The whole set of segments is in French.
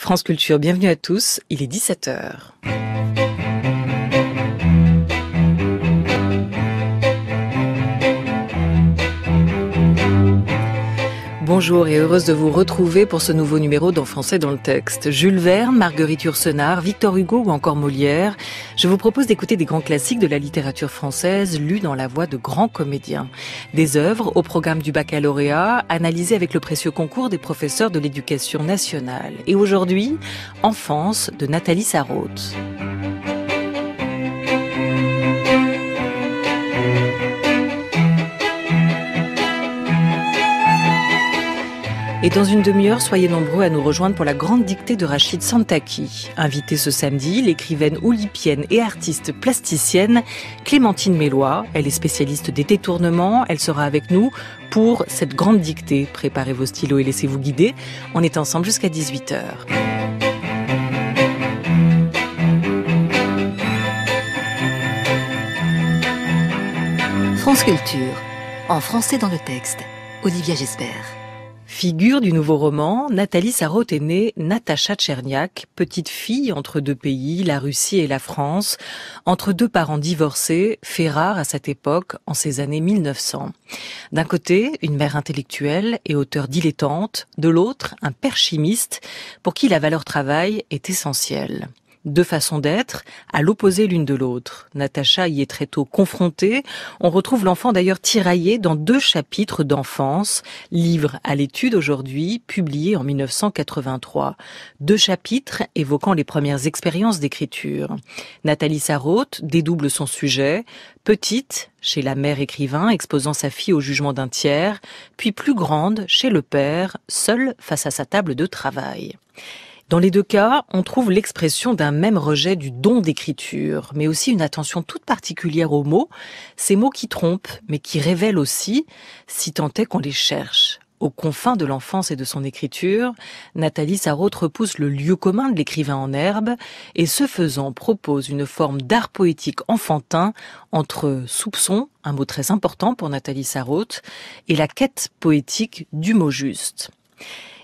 France Culture, bienvenue à tous, il est 17h. Bonjour et heureuse de vous retrouver pour ce nouveau numéro d'En français dans le texte. Jules Verne, Marguerite Yourcenar, Victor Hugo ou encore Molière. Je vous propose d'écouter des grands classiques de la littérature française lus dans la voix de grands comédiens. Des œuvres au programme du baccalauréat, analysées avec le précieux concours des professeurs de l'éducation nationale. Et aujourd'hui, Enfance de Nathalie Sarraute. Et dans une demi-heure, soyez nombreux à nous rejoindre pour la grande dictée de Rachid Santaki. Invitée ce samedi, l'écrivaine oulipienne et artiste plasticienne Clémentine Mélois. Elle est spécialiste des détournements. Elle sera avec nous pour cette grande dictée. Préparez vos stylos et laissez-vous guider. On est ensemble jusqu'à 18h. France Culture, en français dans le texte. Olivia J'espère. Figure du nouveau roman, Nathalie Sarraute est née Natacha Tcherniak, petite fille entre deux pays, la Russie et la France, entre deux parents divorcés, fait rare à cette époque, en ces années 1900. D'un côté, une mère intellectuelle et auteur dilettante, de l'autre, un père chimiste, pour qui la valeur travail est essentielle deux façons d'être, à l'opposé l'une de l'autre. Natacha y est très tôt confrontée. On retrouve l'enfant d'ailleurs tiraillé dans deux chapitres d'enfance, livre à l'étude aujourd'hui, publié en 1983. Deux chapitres évoquant les premières expériences d'écriture. Nathalie Sarraute dédouble son sujet, petite, chez la mère écrivain exposant sa fille au jugement d'un tiers, puis plus grande, chez le père, seul face à sa table de travail. Dans les deux cas, on trouve l'expression d'un même rejet du don d'écriture, mais aussi une attention toute particulière aux mots, ces mots qui trompent, mais qui révèlent aussi, si tant est qu'on les cherche. Aux confins de l'enfance et de son écriture, Nathalie Sarraute repousse le lieu commun de l'écrivain en herbe et ce faisant propose une forme d'art poétique enfantin entre soupçon, un mot très important pour Nathalie Sarraute, et la quête poétique du mot juste.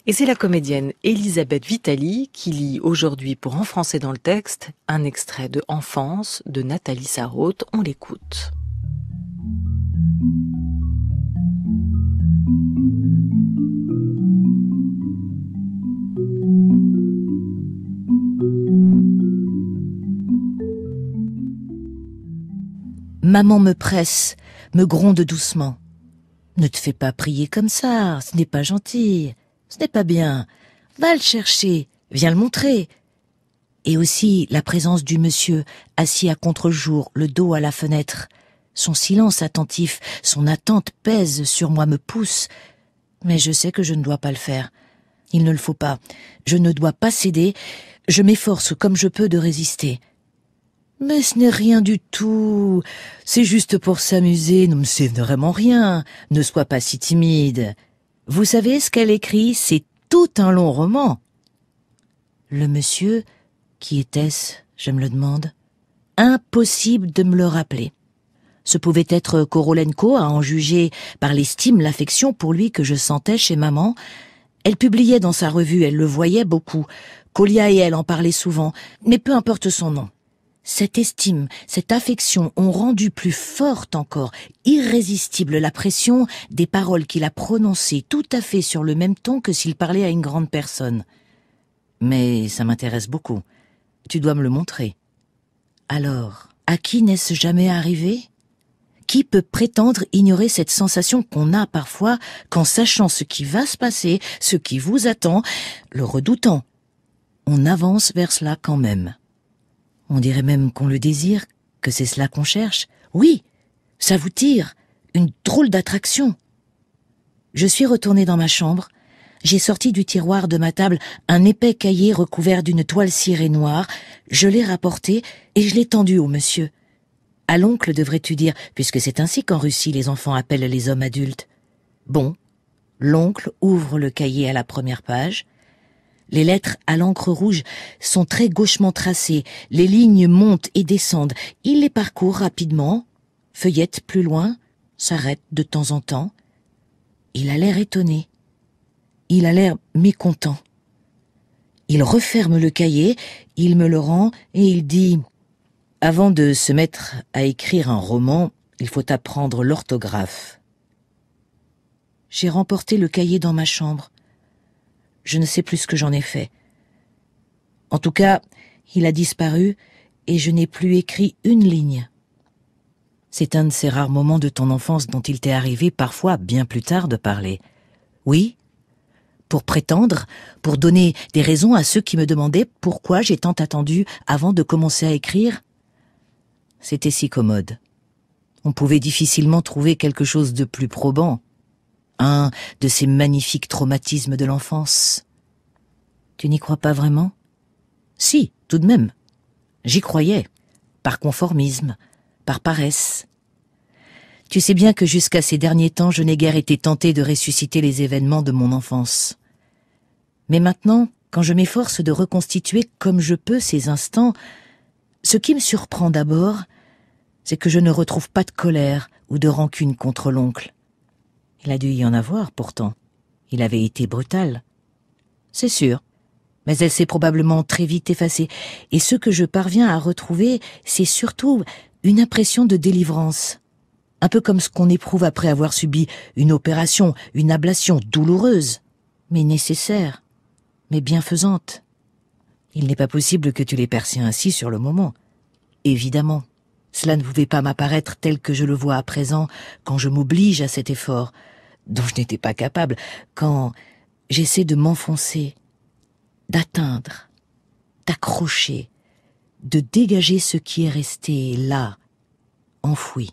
Et c'est la comédienne Elisabeth Vitali qui lit aujourd'hui pour En français dans le texte un extrait de Enfance de Nathalie Sarraute. On l'écoute. Maman me presse, me gronde doucement. Ne te fais pas prier comme ça, ce n'est pas gentil. Ce n'est pas bien. Va le chercher, viens le montrer. Et aussi la présence du monsieur, assis à contre-jour, le dos à la fenêtre. Son silence attentif, son attente pèse sur moi, me pousse. Mais je sais que je ne dois pas le faire. Il ne le faut pas. Je ne dois pas céder. Je m'efforce comme je peux de résister. Mais ce n'est rien du tout. C'est juste pour s'amuser. Non, c'est vraiment rien. Ne sois pas si timide. Vous savez ce qu'elle écrit, c'est tout un long roman. Le monsieur, qui était-ce, je me le demande Impossible de me le rappeler. Ce pouvait être Korolenko, à en juger par l'estime, l'affection pour lui que je sentais chez maman. Elle publiait dans sa revue, elle le voyait beaucoup. Colia et elle en parlaient souvent, mais peu importe son nom. Cette estime, cette affection ont rendu plus forte encore, irrésistible la pression des paroles qu'il a prononcées tout à fait sur le même ton que s'il parlait à une grande personne. Mais ça m'intéresse beaucoup. Tu dois me le montrer. Alors, à qui n'est-ce jamais arrivé? Qui peut prétendre ignorer cette sensation qu'on a parfois qu'en sachant ce qui va se passer, ce qui vous attend, le redoutant, on avance vers cela quand même on dirait même qu'on le désire, que c'est cela qu'on cherche. Oui, ça vous tire, une drôle d'attraction. Je suis retournée dans ma chambre, j'ai sorti du tiroir de ma table un épais cahier recouvert d'une toile cirée noire, je l'ai rapporté et je l'ai tendu au monsieur. À l'oncle devrais-tu dire, puisque c'est ainsi qu'en Russie les enfants appellent les hommes adultes. Bon, l'oncle ouvre le cahier à la première page, les lettres à l'encre rouge sont très gauchement tracées, les lignes montent et descendent. Il les parcourt rapidement, feuillette plus loin, s'arrête de temps en temps. Il a l'air étonné. Il a l'air mécontent. Il referme le cahier, il me le rend et il dit Avant de se mettre à écrire un roman, il faut apprendre l'orthographe. J'ai remporté le cahier dans ma chambre. Je ne sais plus ce que j'en ai fait. En tout cas, il a disparu et je n'ai plus écrit une ligne. C'est un de ces rares moments de ton enfance dont il t'est arrivé parfois bien plus tard de parler. Oui, pour prétendre, pour donner des raisons à ceux qui me demandaient pourquoi j'ai tant attendu avant de commencer à écrire? C'était si commode. On pouvait difficilement trouver quelque chose de plus probant. Un de ces magnifiques traumatismes de l'enfance. Tu n'y crois pas vraiment? Si, tout de même. J'y croyais, par conformisme, par paresse. Tu sais bien que jusqu'à ces derniers temps, je n'ai guère été tenté de ressusciter les événements de mon enfance. Mais maintenant, quand je m'efforce de reconstituer comme je peux ces instants, ce qui me surprend d'abord, c'est que je ne retrouve pas de colère ou de rancune contre l'oncle. Il a dû y en avoir pourtant. Il avait été brutal. C'est sûr mais elle s'est probablement très vite effacée. Et ce que je parviens à retrouver, c'est surtout une impression de délivrance. Un peu comme ce qu'on éprouve après avoir subi une opération, une ablation douloureuse, mais nécessaire, mais bienfaisante. Il n'est pas possible que tu l'aies perçu ainsi sur le moment. Évidemment. Cela ne pouvait pas m'apparaître tel que je le vois à présent quand je m'oblige à cet effort, dont je n'étais pas capable, quand j'essaie de m'enfoncer d'atteindre, d'accrocher, de dégager ce qui est resté là, enfoui.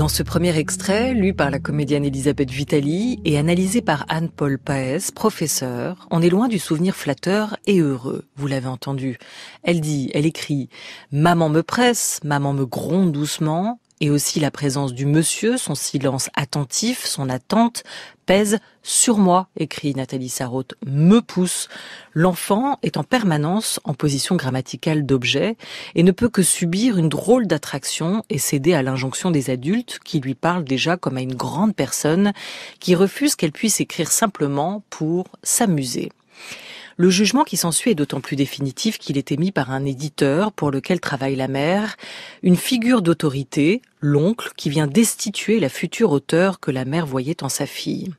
Dans ce premier extrait, lu par la comédienne Elisabeth Vitali et analysé par Anne-Paul Paes, professeure, on est loin du souvenir flatteur et heureux, vous l'avez entendu. Elle dit, elle écrit « Maman me presse, maman me gronde doucement, et aussi la présence du monsieur, son silence attentif, son attente, pèse sur moi, écrit Nathalie Sarraute, me pousse. L'enfant est en permanence en position grammaticale d'objet et ne peut que subir une drôle d'attraction et céder à l'injonction des adultes qui lui parlent déjà comme à une grande personne qui refuse qu'elle puisse écrire simplement pour s'amuser. Le jugement qui s'ensuit est d'autant plus définitif qu'il est émis par un éditeur pour lequel travaille la mère, une figure d'autorité, l'oncle, qui vient destituer la future auteure que la mère voyait en sa fille.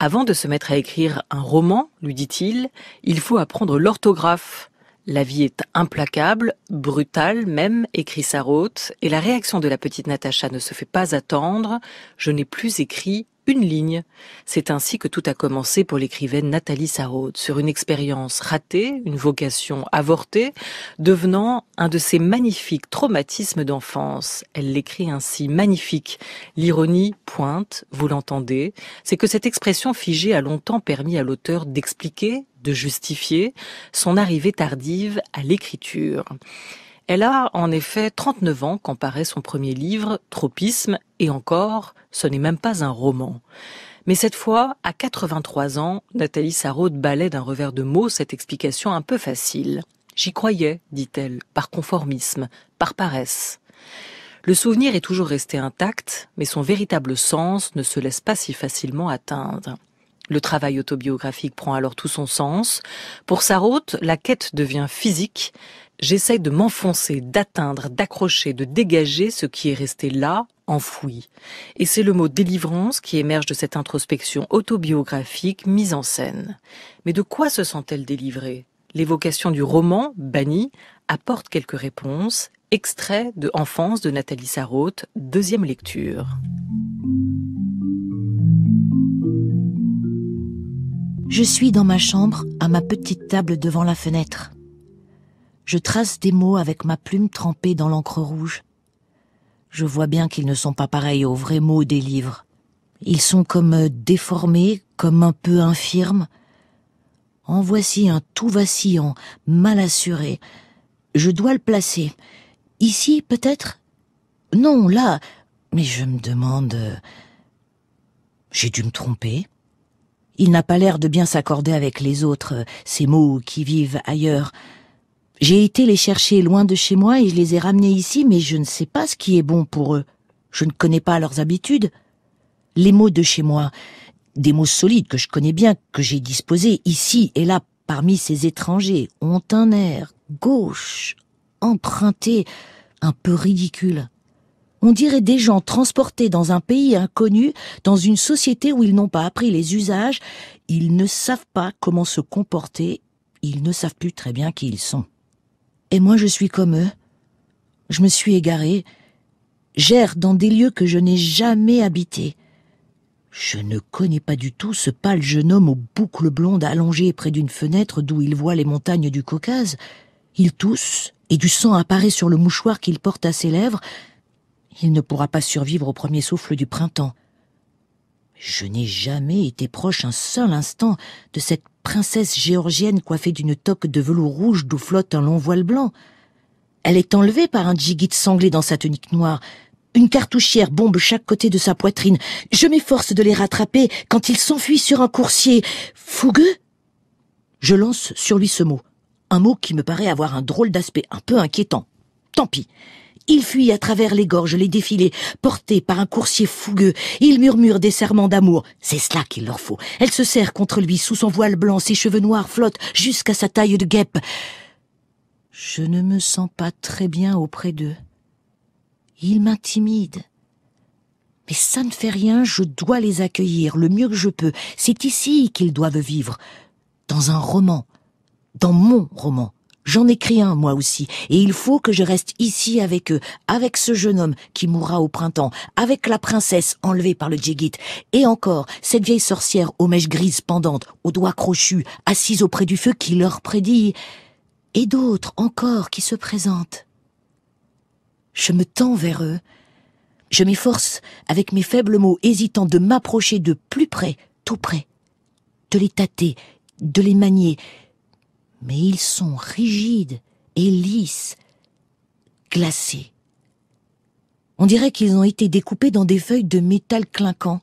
Avant de se mettre à écrire un roman, lui dit-il, il faut apprendre l'orthographe. La vie est implacable, brutale même, écrit Sarraute, et la réaction de la petite Natacha ne se fait pas attendre. Je n'ai plus écrit une ligne. C'est ainsi que tout a commencé pour l'écrivaine Nathalie Sarraute, sur une expérience ratée, une vocation avortée, devenant un de ses magnifiques traumatismes d'enfance. Elle l'écrit ainsi, magnifique. L'ironie pointe, vous l'entendez, c'est que cette expression figée a longtemps permis à l'auteur d'expliquer, de justifier son arrivée tardive à l'écriture. Elle a en effet 39 ans quand paraît son premier livre, Tropisme, et encore, ce n'est même pas un roman. Mais cette fois, à 83 ans, Nathalie Sarraute balaie d'un revers de mots cette explication un peu facile. J'y croyais, dit-elle, par conformisme, par paresse. Le souvenir est toujours resté intact, mais son véritable sens ne se laisse pas si facilement atteindre. Le travail autobiographique prend alors tout son sens. Pour Sarraute, la quête devient physique, J'essaye de m'enfoncer, d'atteindre, d'accrocher, de dégager ce qui est resté là, enfoui. Et c'est le mot délivrance qui émerge de cette introspection autobiographique mise en scène. Mais de quoi se sent-elle délivrée? L'évocation du roman, banni, apporte quelques réponses. Extrait de Enfance de Nathalie Sarraute, deuxième lecture. Je suis dans ma chambre, à ma petite table devant la fenêtre je trace des mots avec ma plume trempée dans l'encre rouge. Je vois bien qu'ils ne sont pas pareils aux vrais mots des livres. Ils sont comme déformés, comme un peu infirmes. En voici un tout vacillant, mal assuré. Je dois le placer. Ici, peut-être? Non, là. Mais je me demande... J'ai dû me tromper. Il n'a pas l'air de bien s'accorder avec les autres, ces mots qui vivent ailleurs. J'ai été les chercher loin de chez moi et je les ai ramenés ici, mais je ne sais pas ce qui est bon pour eux. Je ne connais pas leurs habitudes. Les mots de chez moi, des mots solides que je connais bien, que j'ai disposés ici et là parmi ces étrangers, ont un air gauche, emprunté, un peu ridicule. On dirait des gens transportés dans un pays inconnu, dans une société où ils n'ont pas appris les usages, ils ne savent pas comment se comporter, ils ne savent plus très bien qui ils sont. Et moi je suis comme eux. Je me suis égaré, j'erre dans des lieux que je n'ai jamais habités. Je ne connais pas du tout ce pâle jeune homme aux boucles blondes allongé près d'une fenêtre d'où il voit les montagnes du Caucase. Il tousse, et du sang apparaît sur le mouchoir qu'il porte à ses lèvres. Il ne pourra pas survivre au premier souffle du printemps. Je n'ai jamais été proche un seul instant de cette princesse géorgienne coiffée d'une toque de velours rouge d'où flotte un long voile blanc. Elle est enlevée par un djigit sanglé dans sa tunique noire, une cartouchière bombe chaque côté de sa poitrine. Je m'efforce de les rattraper quand il s'enfuit sur un coursier. Fougueux? Je lance sur lui ce mot. Un mot qui me paraît avoir un drôle d'aspect, un peu inquiétant. Tant pis. Il fuit à travers les gorges, les défilés, porté par un coursier fougueux. Il murmure des serments d'amour. C'est cela qu'il leur faut. Elle se serre contre lui sous son voile blanc, ses cheveux noirs flottent jusqu'à sa taille de guêpe. Je ne me sens pas très bien auprès d'eux. Ils m'intimident. Mais ça ne fait rien, je dois les accueillir le mieux que je peux. C'est ici qu'ils doivent vivre. Dans un roman. Dans mon roman. J'en écris un, moi aussi, et il faut que je reste ici avec eux, avec ce jeune homme qui mourra au printemps, avec la princesse enlevée par le djégit, et encore cette vieille sorcière aux mèches grises pendantes, aux doigts crochus, assise auprès du feu qui leur prédit, et d'autres encore qui se présentent. Je me tends vers eux. Je m'efforce, avec mes faibles mots hésitants, de m'approcher de plus près, tout près, de les tâter, de les manier. Mais ils sont rigides et lisses, glacés. On dirait qu'ils ont été découpés dans des feuilles de métal clinquant.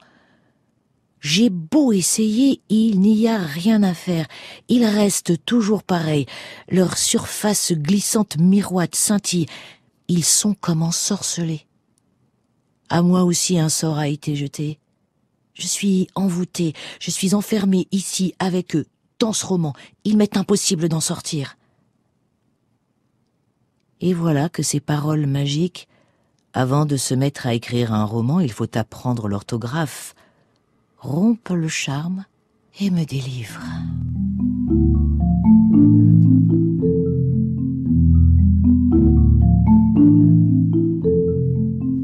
J'ai beau essayer, il n'y a rien à faire. Ils restent toujours pareils. Leur surface glissante miroite, scintille. Ils sont comme ensorcelés. À moi aussi un sort a été jeté. Je suis envoûtée, je suis enfermée ici avec eux, dans ce roman. Il m'est impossible d'en sortir. Et voilà que ces paroles magiques, avant de se mettre à écrire un roman, il faut apprendre l'orthographe, rompent le charme et me délivrent.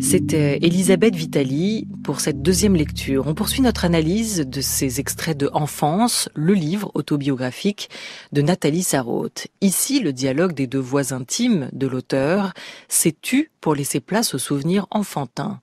C'était Elisabeth Vitali pour cette deuxième lecture. On poursuit notre analyse de ces extraits de Enfance, le livre autobiographique de Nathalie Sarraute. Ici, le dialogue des deux voix intimes de l'auteur s'est tu pour laisser place aux souvenirs enfantins?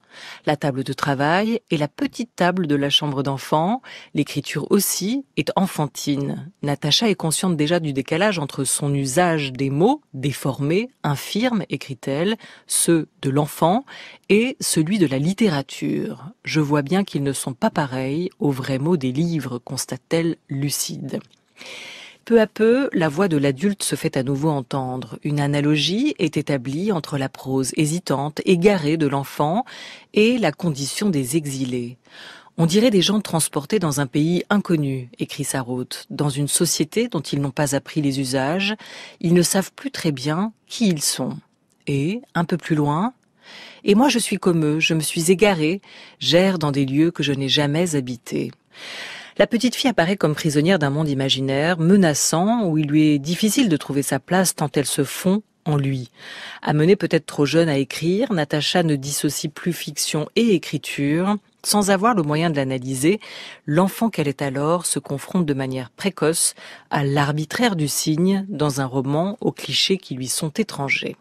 La table de travail et la petite table de la chambre d'enfant, l'écriture aussi, est enfantine. Natacha est consciente déjà du décalage entre son usage des mots, déformés, infirmes, écrit-elle, ceux de l'enfant, et celui de la littérature. Je vois bien qu'ils ne sont pas pareils aux vrais mots des livres, constate-t-elle lucide. Peu à peu, la voix de l'adulte se fait à nouveau entendre. Une analogie est établie entre la prose hésitante, égarée de l'enfant et la condition des exilés. On dirait des gens transportés dans un pays inconnu, écrit Sarraute, dans une société dont ils n'ont pas appris les usages, ils ne savent plus très bien qui ils sont. Et, un peu plus loin, et moi je suis comme eux, je me suis égarée, j'erre dans des lieux que je n'ai jamais habités. La petite fille apparaît comme prisonnière d'un monde imaginaire, menaçant, où il lui est difficile de trouver sa place tant elle se fond en lui. Amenée peut-être trop jeune à écrire, Natacha ne dissocie plus fiction et écriture. Sans avoir le moyen de l'analyser, l'enfant qu'elle est alors se confronte de manière précoce à l'arbitraire du signe dans un roman aux clichés qui lui sont étrangers.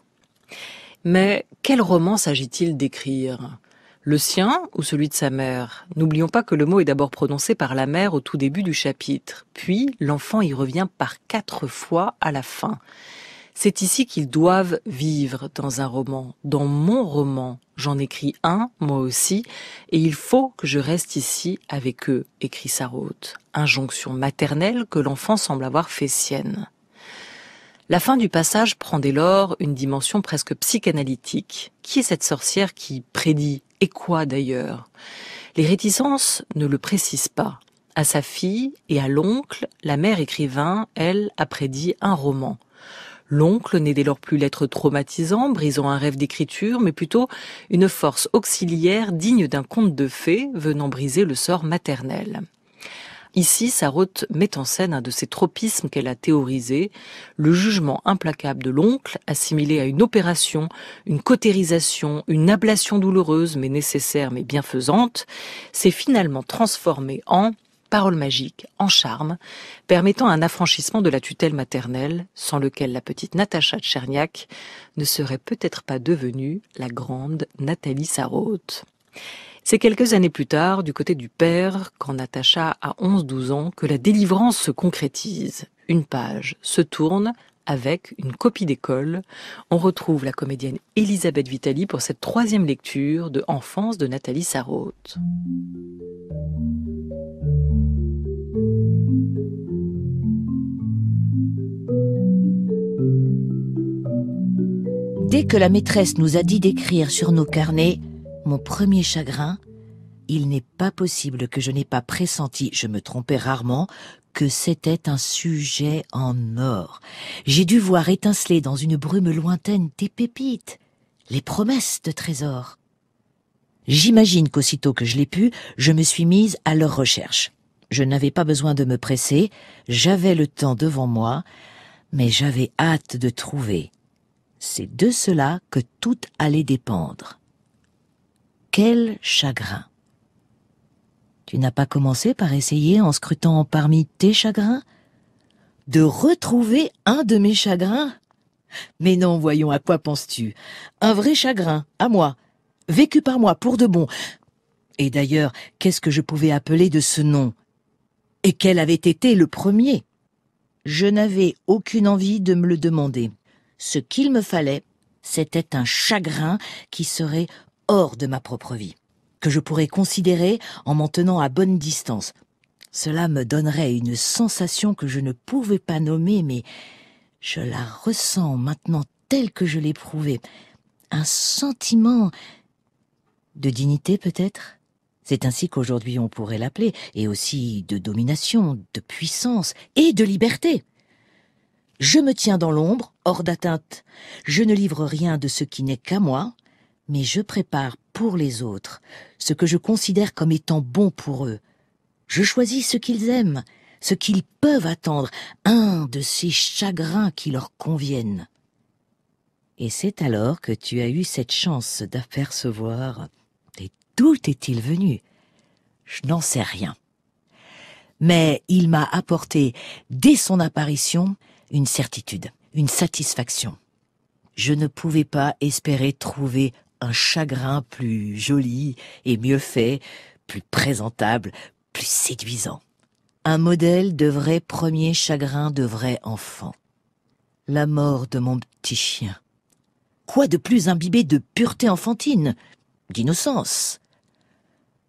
Mais quel roman s'agit-il d'écrire? Le sien ou celui de sa mère N'oublions pas que le mot est d'abord prononcé par la mère au tout début du chapitre, puis l'enfant y revient par quatre fois à la fin. C'est ici qu'ils doivent vivre dans un roman. Dans mon roman, j'en écris un, moi aussi, et il faut que je reste ici avec eux, écrit Sarraute. Injonction maternelle que l'enfant semble avoir fait sienne. La fin du passage prend dès lors une dimension presque psychanalytique. Qui est cette sorcière qui prédit Et quoi d'ailleurs? Les réticences ne le précisent pas. À sa fille et à l'oncle, la mère écrivain, elle, a prédit un roman. L'oncle n'est dès lors plus l'être traumatisant, brisant un rêve d'écriture, mais plutôt une force auxiliaire digne d'un conte de fées venant briser le sort maternel. Ici, Sarraute met en scène un de ces tropismes qu'elle a théorisé, le jugement implacable de l'oncle, assimilé à une opération, une cautérisation, une ablation douloureuse mais nécessaire mais bienfaisante, s'est finalement transformé en parole magique, en charme, permettant un affranchissement de la tutelle maternelle, sans lequel la petite Natacha Tcherniak ne serait peut-être pas devenue la grande Nathalie Sarraute. C'est quelques années plus tard, du côté du père, quand Natacha a 11-12 ans, que la délivrance se concrétise. Une page se tourne avec une copie d'école. On retrouve la comédienne Elisabeth Vitali pour cette troisième lecture de Enfance de Nathalie Sarraute. Dès que la maîtresse nous a dit d'écrire sur nos carnets mon premier chagrin, il n'est pas possible que je n'ai pas pressenti, je me trompais rarement, que c'était un sujet en or. J'ai dû voir étinceler dans une brume lointaine des pépites, les promesses de trésors. J'imagine qu'aussitôt que je l'ai pu, je me suis mise à leur recherche. Je n'avais pas besoin de me presser, j'avais le temps devant moi, mais j'avais hâte de trouver. C'est de cela que tout allait dépendre. Quel chagrin. Tu n'as pas commencé par essayer, en scrutant parmi tes chagrins, de retrouver un de mes chagrins? Mais non, voyons, à quoi penses-tu? Un vrai chagrin, à moi, vécu par moi pour de bon. Et d'ailleurs, qu'est-ce que je pouvais appeler de ce nom? Et quel avait été le premier? Je n'avais aucune envie de me le demander. Ce qu'il me fallait, c'était un chagrin qui serait hors de ma propre vie, que je pourrais considérer en m'en tenant à bonne distance. Cela me donnerait une sensation que je ne pouvais pas nommer, mais je la ressens maintenant telle que je l'éprouvais. Un sentiment de dignité peut-être? C'est ainsi qu'aujourd'hui on pourrait l'appeler, et aussi de domination, de puissance et de liberté. Je me tiens dans l'ombre, hors d'atteinte. Je ne livre rien de ce qui n'est qu'à moi, mais je prépare pour les autres ce que je considère comme étant bon pour eux. Je choisis ce qu'ils aiment, ce qu'ils peuvent attendre, un de ces chagrins qui leur conviennent. Et c'est alors que tu as eu cette chance d'apercevoir. Et d'où est-il venu? Je n'en sais rien. Mais il m'a apporté, dès son apparition, une certitude, une satisfaction. Je ne pouvais pas espérer trouver un chagrin plus joli et mieux fait, plus présentable, plus séduisant. Un modèle de vrai premier chagrin de vrai enfant. La mort de mon petit chien. Quoi de plus imbibé de pureté enfantine, d'innocence?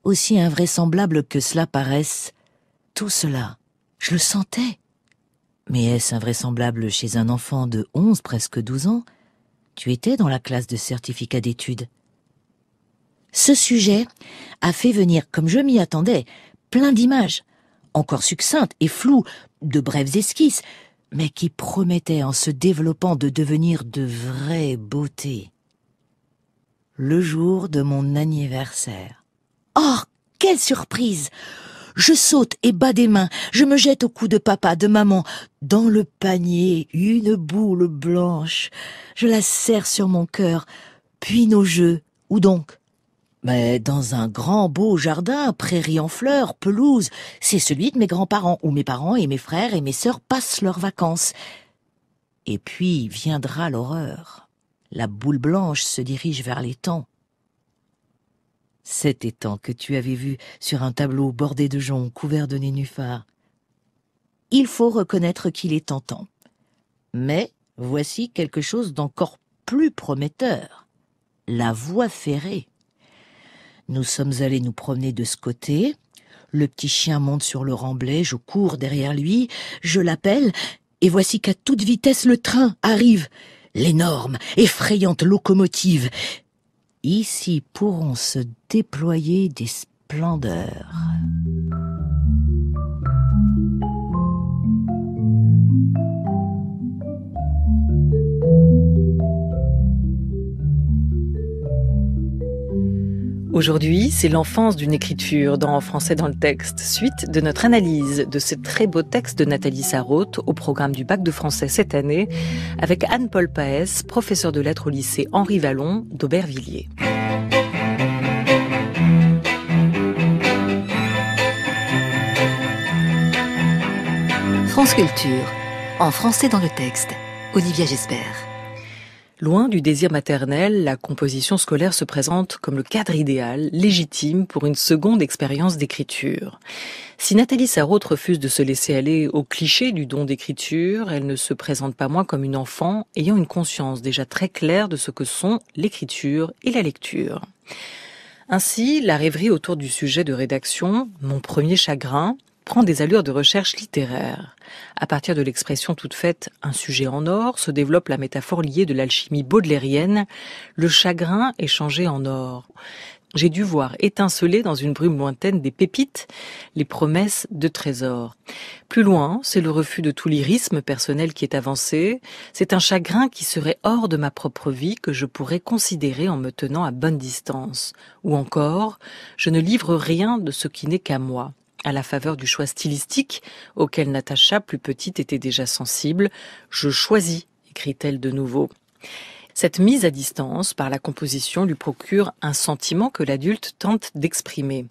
Aussi invraisemblable que cela paraisse, tout cela, je le sentais. Mais est-ce invraisemblable chez un enfant de onze, presque douze ans? Tu étais dans la classe de certificat d'études. Ce sujet a fait venir, comme je m'y attendais, plein d'images, encore succinctes et floues, de brèves esquisses, mais qui promettaient en se développant de devenir de vraies beautés. Le jour de mon anniversaire. Oh, quelle surprise je saute et bats des mains, je me jette au cou de papa, de maman. Dans le panier, une boule blanche. Je la serre sur mon cœur. Puis nos jeux. Où donc? Mais dans un grand beau jardin, prairie en fleurs, pelouse, c'est celui de mes grands-parents, où mes parents et mes frères et mes sœurs passent leurs vacances. Et puis viendra l'horreur. La boule blanche se dirige vers l'étang. Cet étang que tu avais vu sur un tableau bordé de joncs couvert de nénuphars. Il faut reconnaître qu'il est tentant. Mais voici quelque chose d'encore plus prometteur. La voie ferrée. Nous sommes allés nous promener de ce côté. Le petit chien monte sur le remblai, je cours derrière lui, je l'appelle, et voici qu'à toute vitesse le train arrive. L'énorme, effrayante locomotive. Ici pourront se déployer des splendeurs. Aujourd'hui, c'est l'enfance d'une écriture dans Français dans le texte, suite de notre analyse de ce très beau texte de Nathalie Sarraute au programme du bac de français cette année, avec Anne-Paul Paes, professeure de lettres au lycée Henri Vallon d'Aubervilliers. France Culture, en français dans le texte, Olivia Gesbert. Loin du désir maternel, la composition scolaire se présente comme le cadre idéal, légitime pour une seconde expérience d'écriture. Si Nathalie Sarraute refuse de se laisser aller au cliché du don d'écriture, elle ne se présente pas moins comme une enfant ayant une conscience déjà très claire de ce que sont l'écriture et la lecture. Ainsi, la rêverie autour du sujet de rédaction, mon premier chagrin, prend des allures de recherche littéraire. À partir de l'expression toute faite un sujet en or, se développe la métaphore liée de l'alchimie baudelairienne, le chagrin est changé en or. J'ai dû voir étinceler dans une brume lointaine des pépites, les promesses de trésors. Plus loin, c'est le refus de tout lyrisme personnel qui est avancé. C'est un chagrin qui serait hors de ma propre vie que je pourrais considérer en me tenant à bonne distance. Ou encore, je ne livre rien de ce qui n'est qu'à moi à la faveur du choix stylistique auquel Natacha, plus petite, était déjà sensible. Je choisis, écrit-elle de nouveau. Cette mise à distance par la composition lui procure un sentiment que l'adulte tente d'exprimer.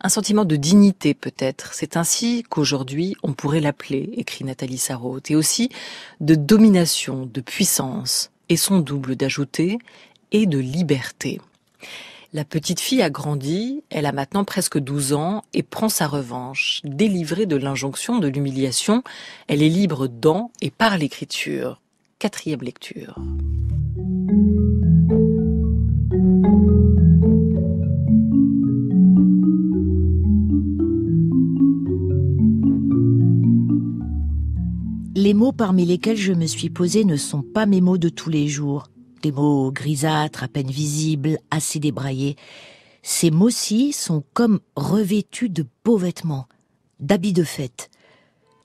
Un sentiment de dignité peut-être. C'est ainsi qu'aujourd'hui on pourrait l'appeler, écrit Nathalie Sarraute, et aussi de domination, de puissance, et son double d'ajouter, et de liberté. La petite fille a grandi, elle a maintenant presque 12 ans et prend sa revanche. Délivrée de l'injonction, de l'humiliation, elle est libre dans et par l'écriture. Quatrième lecture. Les mots parmi lesquels je me suis posée ne sont pas mes mots de tous les jours des mots grisâtres, à peine visibles, assez débraillés. Ces mots-ci sont comme revêtus de beaux vêtements, d'habits de fête.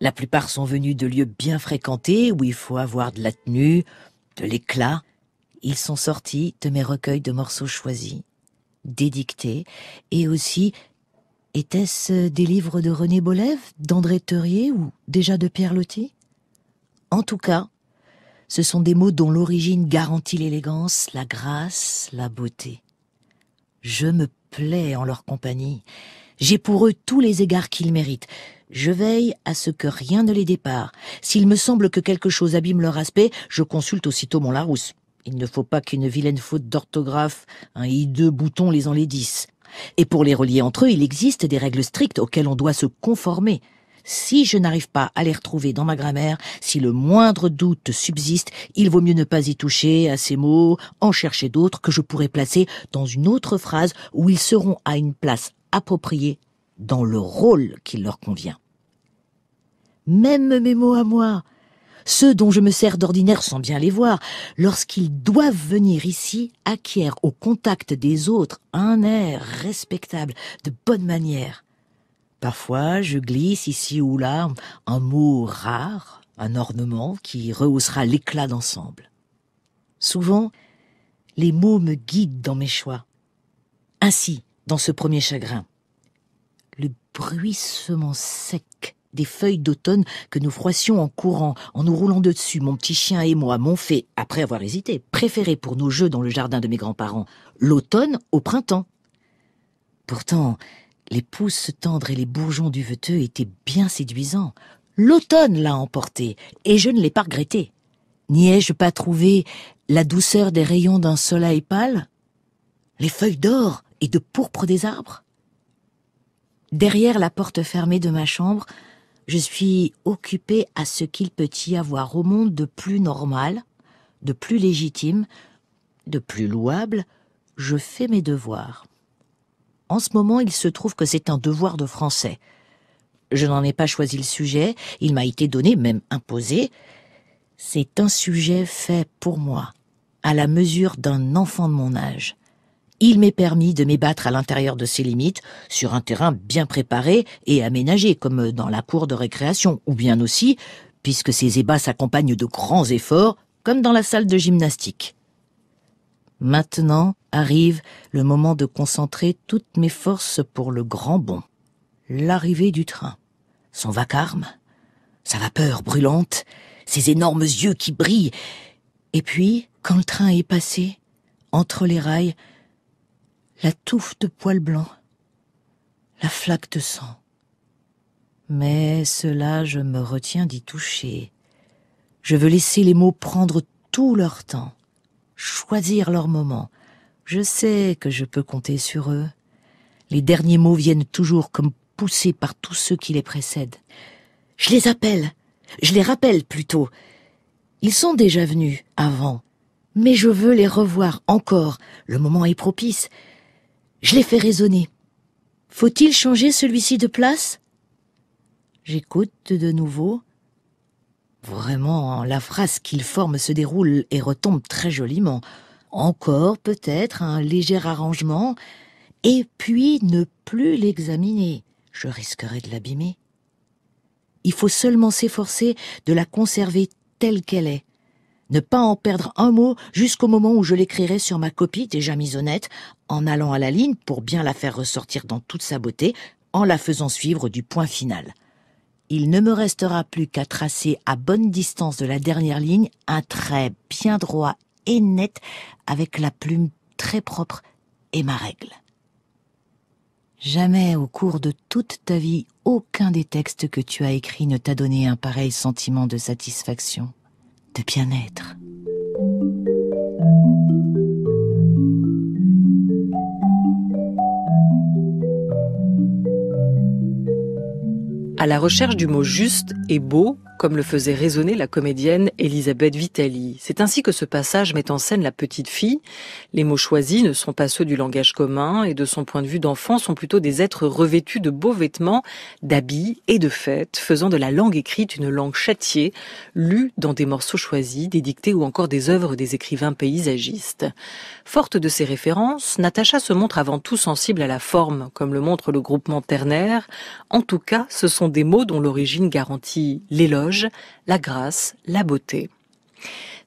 La plupart sont venus de lieux bien fréquentés où il faut avoir de la tenue, de l'éclat. Ils sont sortis de mes recueils de morceaux choisis, dédictés, et aussi étaient-ce des livres de René Bolève, d'André Teurier ou déjà de Pierre Loti? En tout cas, ce sont des mots dont l'origine garantit l'élégance, la grâce, la beauté. Je me plais en leur compagnie. J'ai pour eux tous les égards qu'ils méritent. Je veille à ce que rien ne les dépare. S'il me semble que quelque chose abîme leur aspect, je consulte aussitôt mon Larousse. Il ne faut pas qu'une vilaine faute d'orthographe, un hideux bouton les enlaidisse. Et pour les relier entre eux, il existe des règles strictes auxquelles on doit se conformer. Si je n'arrive pas à les retrouver dans ma grammaire, si le moindre doute subsiste, il vaut mieux ne pas y toucher à ces mots, en chercher d'autres que je pourrais placer dans une autre phrase où ils seront à une place appropriée dans le rôle qui leur convient. Même mes mots à moi, ceux dont je me sers d'ordinaire sans bien les voir, lorsqu'ils doivent venir ici, acquièrent au contact des autres un air respectable, de bonne manière. Parfois, je glisse ici ou là un mot rare, un ornement qui rehaussera l'éclat d'ensemble. Souvent, les mots me guident dans mes choix. Ainsi, dans ce premier chagrin, le bruissement sec des feuilles d'automne que nous froissions en courant, en nous roulant dessus, mon petit chien et moi, m'ont fait, après avoir hésité, préférer pour nos jeux dans le jardin de mes grands-parents l'automne au printemps. Pourtant, les pousses tendres et les bourgeons du veteux étaient bien séduisants. L'automne l'a emporté, et je ne l'ai pas regretté. N'y ai-je pas trouvé la douceur des rayons d'un soleil pâle? Les feuilles d'or et de pourpre des arbres? Derrière la porte fermée de ma chambre, je suis occupée à ce qu'il peut y avoir au monde de plus normal, de plus légitime, de plus louable. Je fais mes devoirs. En ce moment, il se trouve que c'est un devoir de français. Je n'en ai pas choisi le sujet, il m'a été donné, même imposé. C'est un sujet fait pour moi, à la mesure d'un enfant de mon âge. Il m'est permis de m'ébattre à l'intérieur de ses limites, sur un terrain bien préparé et aménagé, comme dans la cour de récréation, ou bien aussi, puisque ces ébats s'accompagnent de grands efforts, comme dans la salle de gymnastique. Maintenant arrive le moment de concentrer toutes mes forces pour le grand bond. L'arrivée du train. Son vacarme, sa vapeur brûlante, ses énormes yeux qui brillent. Et puis, quand le train est passé, entre les rails, la touffe de poils blancs, la flaque de sang. Mais cela, je me retiens d'y toucher. Je veux laisser les mots prendre tout leur temps, choisir leur moment. Je sais que je peux compter sur eux. Les derniers mots viennent toujours comme poussés par tous ceux qui les précèdent. Je les appelle, je les rappelle plutôt. Ils sont déjà venus avant, mais je veux les revoir encore. Le moment est propice. Je les fais raisonner. Faut-il changer celui-ci de place? J'écoute de nouveau. Vraiment, la phrase qu'il forme se déroule et retombe très joliment. Encore peut-être un léger arrangement, et puis ne plus l'examiner. Je risquerais de l'abîmer. Il faut seulement s'efforcer de la conserver telle qu'elle est. Ne pas en perdre un mot jusqu'au moment où je l'écrirai sur ma copie déjà mise honnête, en allant à la ligne pour bien la faire ressortir dans toute sa beauté, en la faisant suivre du point final. Il ne me restera plus qu'à tracer à bonne distance de la dernière ligne un trait bien droit et net avec la plume très propre et ma règle. Jamais au cours de toute ta vie, aucun des textes que tu as écrits ne t'a donné un pareil sentiment de satisfaction, de bien-être. À la recherche du mot juste et beau, comme le faisait résonner la comédienne Elisabeth Vitali. C'est ainsi que ce passage met en scène la petite fille. Les mots choisis ne sont pas ceux du langage commun et de son point de vue d'enfant sont plutôt des êtres revêtus de beaux vêtements, d'habits et de fêtes, faisant de la langue écrite une langue châtiée, lue dans des morceaux choisis, des dictées ou encore des œuvres des écrivains paysagistes. Forte de ces références, Natacha se montre avant tout sensible à la forme, comme le montre le groupement ternaire. En tout cas, ce sont des mots dont l'origine garantit l'éloge la grâce, la beauté.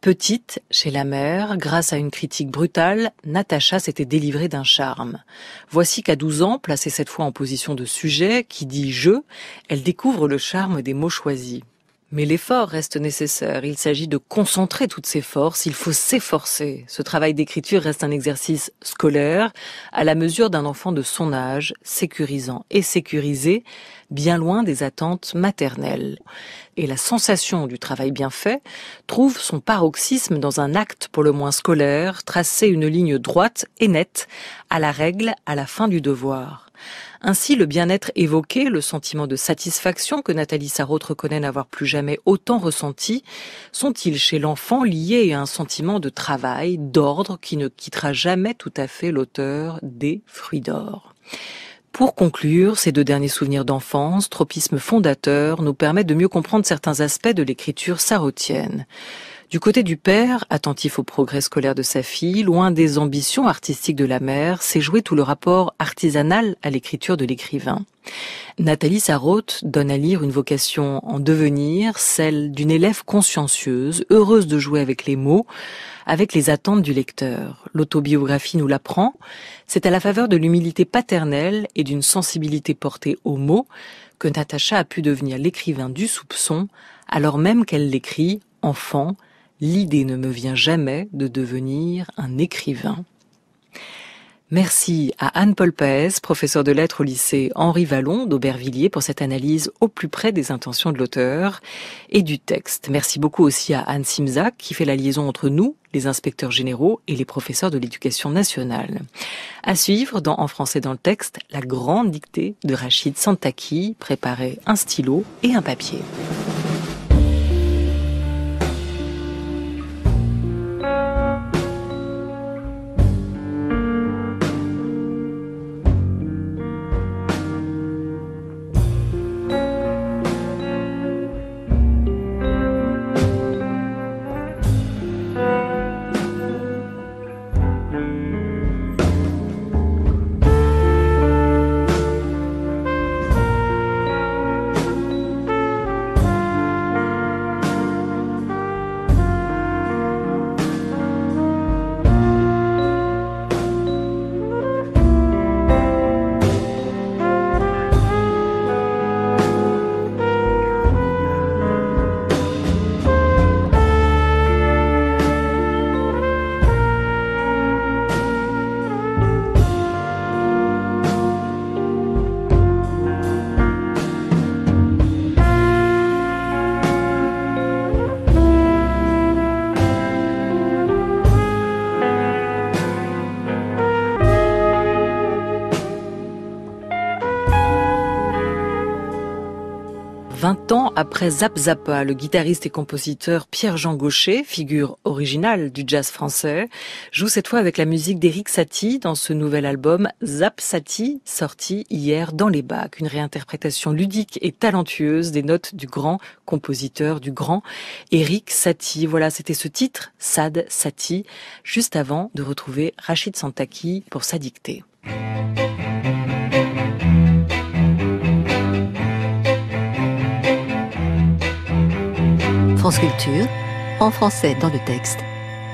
Petite, chez la mère, grâce à une critique brutale, Natacha s'était délivrée d'un charme. Voici qu'à 12 ans, placée cette fois en position de sujet, qui dit je, elle découvre le charme des mots choisis. Mais l'effort reste nécessaire. Il s'agit de concentrer toutes ses forces. Il faut s'efforcer. Ce travail d'écriture reste un exercice scolaire à la mesure d'un enfant de son âge, sécurisant et sécurisé, bien loin des attentes maternelles. Et la sensation du travail bien fait trouve son paroxysme dans un acte pour le moins scolaire, tracer une ligne droite et nette à la règle à la fin du devoir. Ainsi, le bien-être évoqué, le sentiment de satisfaction que Nathalie Sarraute reconnaît n'avoir plus jamais autant ressenti, sont-ils chez l'enfant liés à un sentiment de travail, d'ordre qui ne quittera jamais tout à fait l'auteur des fruits d'or? Pour conclure, ces deux derniers souvenirs d'enfance, tropisme fondateur, nous permettent de mieux comprendre certains aspects de l'écriture sarotienne. Du côté du père, attentif au progrès scolaire de sa fille, loin des ambitions artistiques de la mère, s'est joué tout le rapport artisanal à l'écriture de l'écrivain. Nathalie Sarraute donne à lire une vocation en devenir, celle d'une élève consciencieuse, heureuse de jouer avec les mots, avec les attentes du lecteur. L'autobiographie nous l'apprend. C'est à la faveur de l'humilité paternelle et d'une sensibilité portée aux mots que Natacha a pu devenir l'écrivain du soupçon, alors même qu'elle l'écrit, enfant, l'idée ne me vient jamais de devenir un écrivain. Merci à Anne-Paul Paez, professeur de lettres au lycée Henri Vallon d'Aubervilliers pour cette analyse au plus près des intentions de l'auteur et du texte. Merci beaucoup aussi à Anne Simzac qui fait la liaison entre nous, les inspecteurs généraux et les professeurs de l'éducation nationale. À suivre dans En français dans le texte, la grande dictée de Rachid Santaki, préparez un stylo et un papier. Après Zap Zappa, le guitariste et compositeur Pierre-Jean Gaucher, figure originale du jazz français, joue cette fois avec la musique d'Eric Satie dans ce nouvel album Zap Satie, sorti hier dans les bacs. Une réinterprétation ludique et talentueuse des notes du grand compositeur, du grand Eric Satie. Voilà, c'était ce titre, Sad Satie, juste avant de retrouver Rachid Santaki pour sa. En français dans le texte,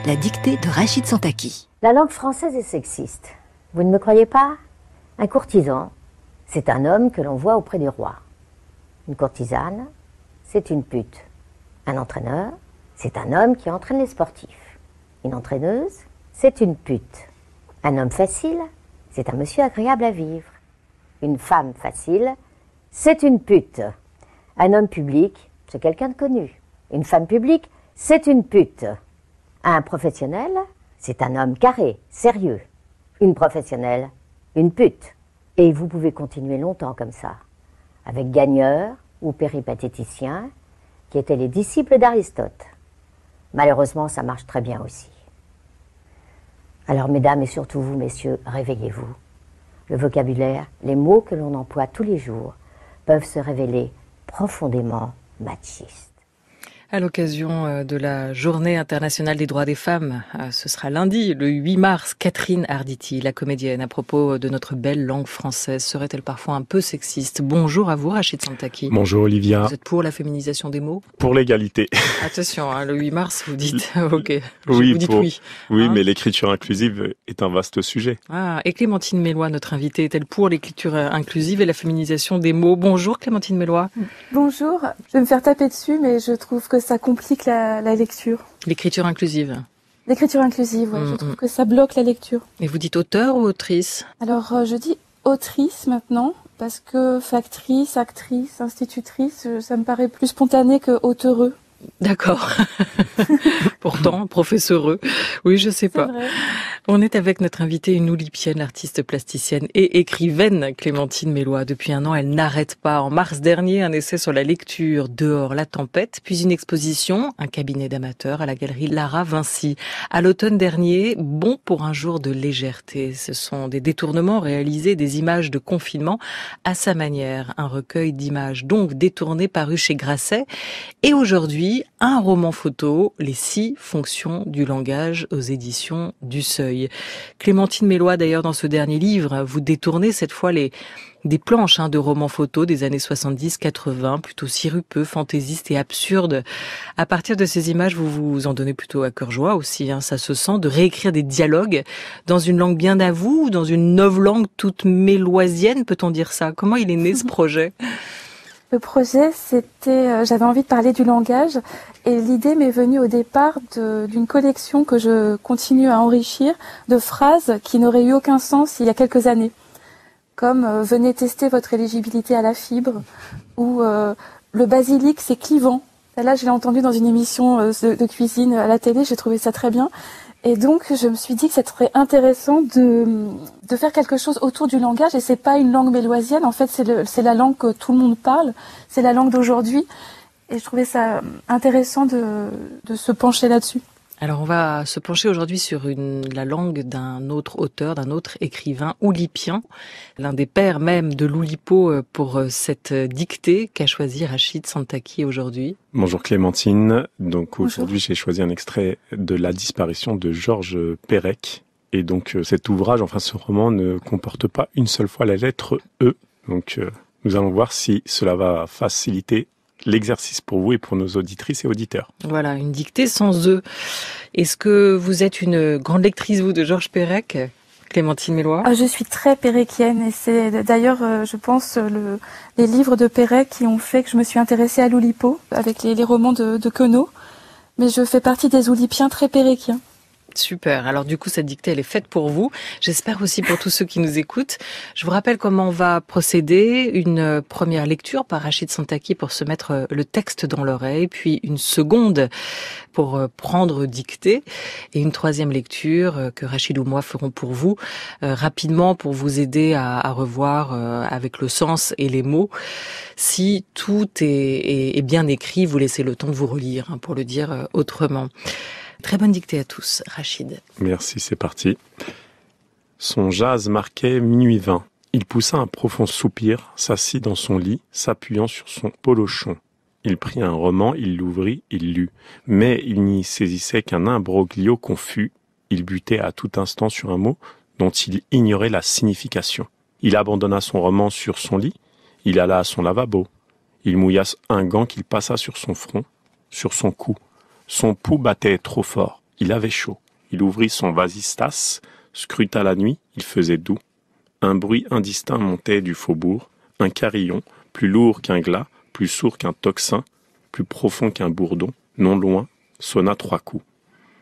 la dictée de Rachid Santaki. La langue française est sexiste. Vous ne me croyez pas? Un courtisan, c'est un homme que l'on voit auprès du roi. Une courtisane, c'est une pute. Un entraîneur, c'est un homme qui entraîne les sportifs. Une entraîneuse, c'est une pute. Un homme facile, c'est un monsieur agréable à vivre. Une femme facile, c'est une pute. Un homme public, c'est quelqu'un de connu. Une femme publique, c'est une pute. Un professionnel, c'est un homme carré, sérieux. Une professionnelle, une pute. Et vous pouvez continuer longtemps comme ça, avec gagneurs ou péripatéticiens, qui étaient les disciples d'Aristote. Malheureusement, ça marche très bien aussi. Alors, mesdames et surtout vous, messieurs, réveillez-vous. Le vocabulaire, les mots que l'on emploie tous les jours, peuvent se révéler profondément machistes. À l'occasion euh, de la Journée internationale des droits des femmes, euh, ce sera lundi, le 8 mars, Catherine Arditi, la comédienne, à propos de notre belle langue française, serait-elle parfois un peu sexiste? Bonjour à vous, Rachid Santaki. Bonjour, Olivia. Vous êtes pour la féminisation des mots? Pour l'égalité. Attention, hein, le 8 mars, vous dites OK. Oui, vous dites pour- oui. Oui, Hein? mais l'écriture inclusive est un vaste sujet. Ah, et Clémentine Mélois, notre invitée, est-elle pour l'écriture euh, inclusive et la féminisation des mots? Bonjour, Clémentine Mélois. Bonjour, je vais me faire taper dessus, mais je trouve que ça complique la, la lecture. L'écriture inclusive. L'écriture inclusive, ouais, je trouve que ça bloque la lecture. Et vous dites auteur ou autrice? Alors, euh, je dis autrice maintenant, parce que factrice, actrice, institutrice, euh, ça me paraît plus spontané que auteureux. D'accord. Pourtant, professeureux. Oui, je sais pas. vrai. On est avec notre invitée, une oulipienne, artiste plasticienne et écrivaine, Clémentine Mélois. Depuis un an, elle n'arrête pas. En mars dernier, un essai sur la lecture, Dehors la tempête, puis une exposition, un cabinet d'amateurs à la galerie Lara Vinci. À l'automne dernier, Bon pour un jour de légèreté. Ce sont des détournements réalisés, des images de confinement à sa manière. Un recueil d'images donc détournées paru chez Grasset. Et aujourd'hui, un roman photo, Les six fonctions du langage aux éditions du Seuil. Clémentine Mélois, d'ailleurs, dans ce dernier livre, vous détournez cette fois les des planches hein, de romans photos des années 70-80, plutôt sirupeux, fantaisistes et absurdes. À partir de ces images, vous vous en donnez plutôt à cœur joie aussi, hein, ça se sent, de réécrire des dialogues dans une langue bien à vous, ou dans une nouvelle langue toute méloisienne, peut-on dire ça? Comment il est né ce projet? Le projet, c'était, euh, j'avais envie de parler du langage, et l'idée m'est venue au départ d'une collection que je continue à enrichir de phrases qui n'auraient eu aucun sens il y a quelques années, comme euh, venez tester votre éligibilité à la fibre ou euh, le basilic c'est clivant. Là, je l'ai entendu dans une émission de cuisine à la télé, j'ai trouvé ça très bien. Et donc, je me suis dit que ça serait intéressant de, de faire quelque chose autour du langage. Et c'est pas une langue méloisienne. En fait, c'est la langue que tout le monde parle. C'est la langue d'aujourd'hui. Et je trouvais ça intéressant de, de se pencher là-dessus. Alors on va se pencher aujourd'hui sur une, la langue d'un autre auteur, d'un autre écrivain, oulipien, l'un des pères même de l'oulipo euh, pour euh, cette dictée qu'a choisi Rachid Santaki aujourd'hui. Bonjour Clémentine. Donc aujourd'hui, j'ai choisi un extrait de La disparition de Georges Perec. Et donc euh, cet ouvrage, enfin ce roman, ne comporte pas une seule fois la lettre E. Donc euh, nous allons voir si cela va faciliter l'exercice pour vous et pour nos auditrices et auditeurs. Voilà, une dictée sans eux. Est-ce que vous êtes une grande lectrice, vous, de Georges Perec Clémentine Mélois? Ah, je suis très péréquienne et c'est d'ailleurs, euh, je pense, euh, le, les livres de Pérec qui ont fait que je me suis intéressée à l'Oulipo avec les, les romans de, de Queneau. Mais je fais partie des Oulipiens très péréquiens. Super. Alors du coup, cette dictée, elle est faite pour vous. J'espère aussi pour tous ceux qui nous écoutent. Je vous rappelle comment on va procéder. Une première lecture par Rachid Santaki pour se mettre le texte dans l'oreille, puis une seconde pour prendre dictée, et une troisième lecture que Rachid ou moi ferons pour vous euh, rapidement pour vous aider à, revoir euh, avec le sens et les mots. Si tout est, bien écrit, vous laissez le temps de vous relire, hein, pour le dire euh, autrement. Très bonne dictée à tous, Rachid. Merci, c'est parti. Son jazz marquait minuit vingt. Il poussa un profond soupir, s'assit dans son lit, s'appuyant sur son polochon. Il prit un roman, il l'ouvrit, il lut. Mais il n'y saisissait qu'un imbroglio confus. Il butait à tout instant sur un mot dont il ignorait la signification. Il abandonna son roman sur son lit, il alla à son lavabo. Il mouilla un gant qu'il passa sur son front, sur son cou. Son pouls battait trop fort. Il avait chaud. Il ouvrit son vasistas, scruta la nuit, il faisait doux. Un bruit indistinct montait du faubourg, un carillon, plus lourd qu'un glas, plus sourd qu'un tocsin, plus profond qu'un bourdon, non loin, sonna trois coups.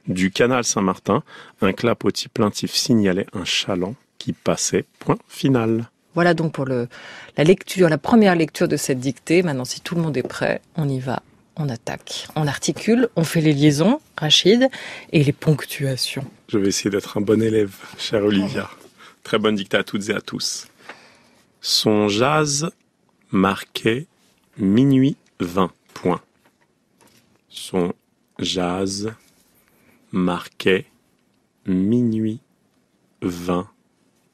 Du canal Saint-Martin, un clapotis plaintif signalait un chaland qui passait, point final. Voilà donc pour le, la première lecture de cette dictée. Maintenant, si tout le monde est prêt, on y va, on attaque. On articule, on fait les liaisons, Rachid, et les ponctuations. Je vais essayer d'être un bon élève, chère Olivia. Très bonne dictée à toutes et à tous. Son jazz marquait minuit 20 points. Son jazz marquait minuit 20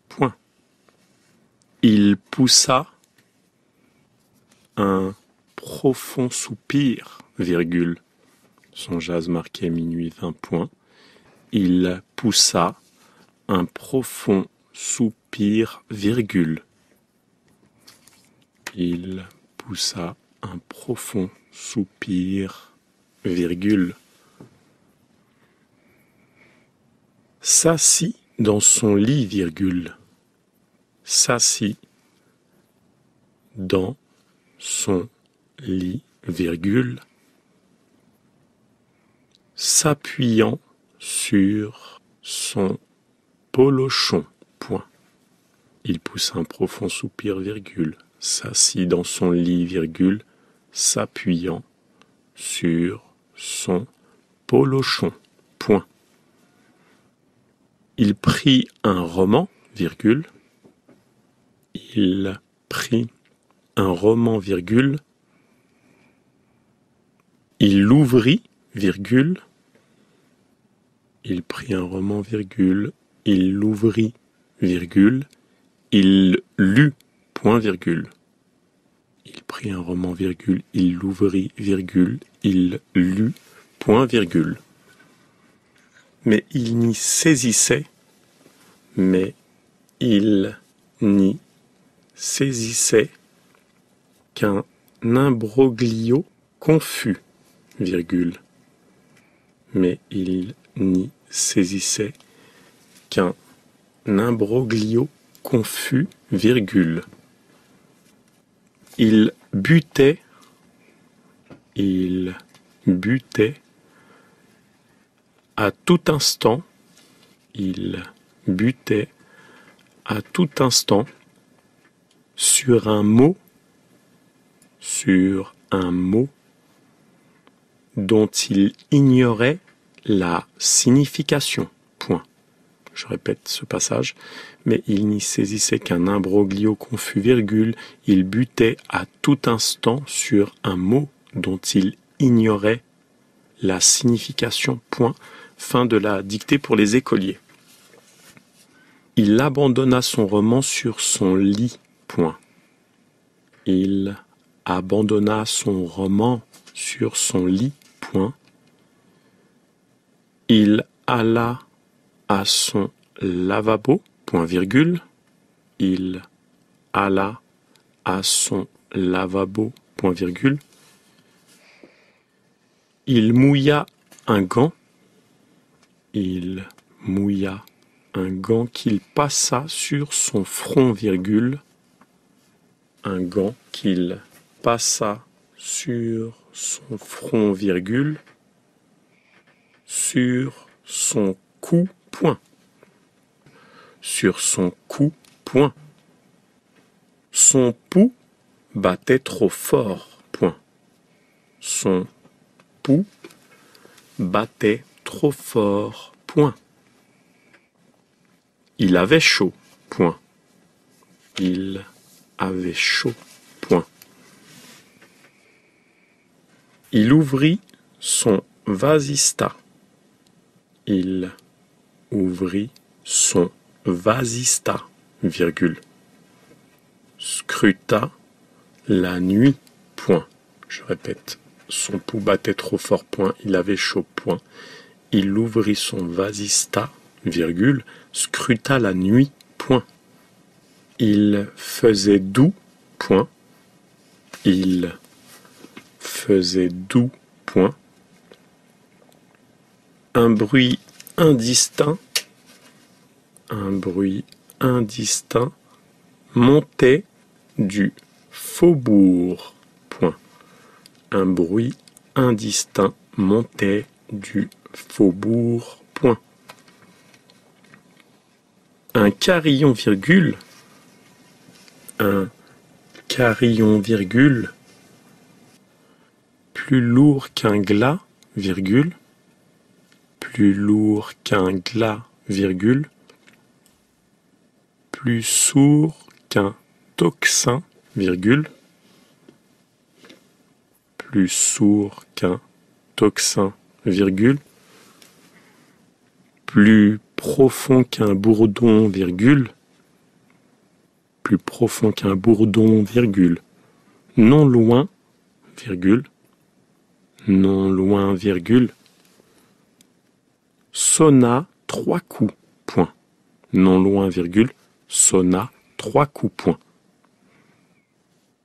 points. Il poussa un profond soupir, virgule. Son jazz marquait minuit 20 points. Il poussa un profond soupir, virgule. Il poussa un profond soupir, virgule. S'assit dans son lit, virgule. S'assit dans son lit, virgule. S'appuyant sur son polochon, point. Il pousse un profond soupir, virgule. S'assit dans son lit, virgule. S'appuyant sur son polochon, point. Il prit un roman, virgule. Il prit un roman, virgule. Il l'ouvrit, virgule. Il prit un roman, virgule. Il l'ouvrit, virgule. Il lut, point, virgule. Il prit un roman, virgule. Il l'ouvrit, virgule. Il lut, point, virgule mais il n'y saisissait, mais il n'y saisissait qu'un imbroglio confus, Mais il n'y saisissait qu'un imbroglio confus, virgule. Il butait, il butait. À tout instant, il butait. À tout instant sur un mot, sur un mot dont il ignorait la signification. Point. Je répète ce passage, mais il n'y saisissait qu'un imbroglio confus virgule, il butait à tout instant sur un mot dont il ignorait la signification. Point. Fin de la dictée pour les écoliers. Il abandonna son roman sur son lit. Point. Il abandonna son roman sur son lit. Il alla à son lavabo. Point virgule. Il alla à son lavabo. Il mouilla un gant il mouilla un gant qu'il passa sur son front, virgule, un gant qu'il passa sur son front, virgule, sur son cou, point. Sur son cou, point. Son pouls battait trop fort, point. Son pouls battait trop fort, point. Il avait chaud, point. Il avait chaud, point. Il ouvrit son vasista. Il ouvrit son vasista, virgule. Scruta la nuit, point. Je répète, son pouls battait trop fort, point. Il avait chaud, point. Il ouvrit son vasista, virgule, scruta la nuit, point. Il faisait doux, point. Il faisait doux, point. Un bruit indistinct, un bruit indistinct montait du faubourg, point. Un bruit indistinct montait du faubourg, point. Un carillon virgule, un carillon virgule, plus lourd qu'un glas, virgule, plus lourd qu'un glas, virgule, plus sourd qu'un toxin, virgule, plus sourd qu'un toxin, virgule, plus profond qu'un bourdon, virgule, plus profond qu'un bourdon, virgule, non loin, virgule, non loin, virgule, sonna trois coups, point, non loin, virgule, sonna trois coups, point.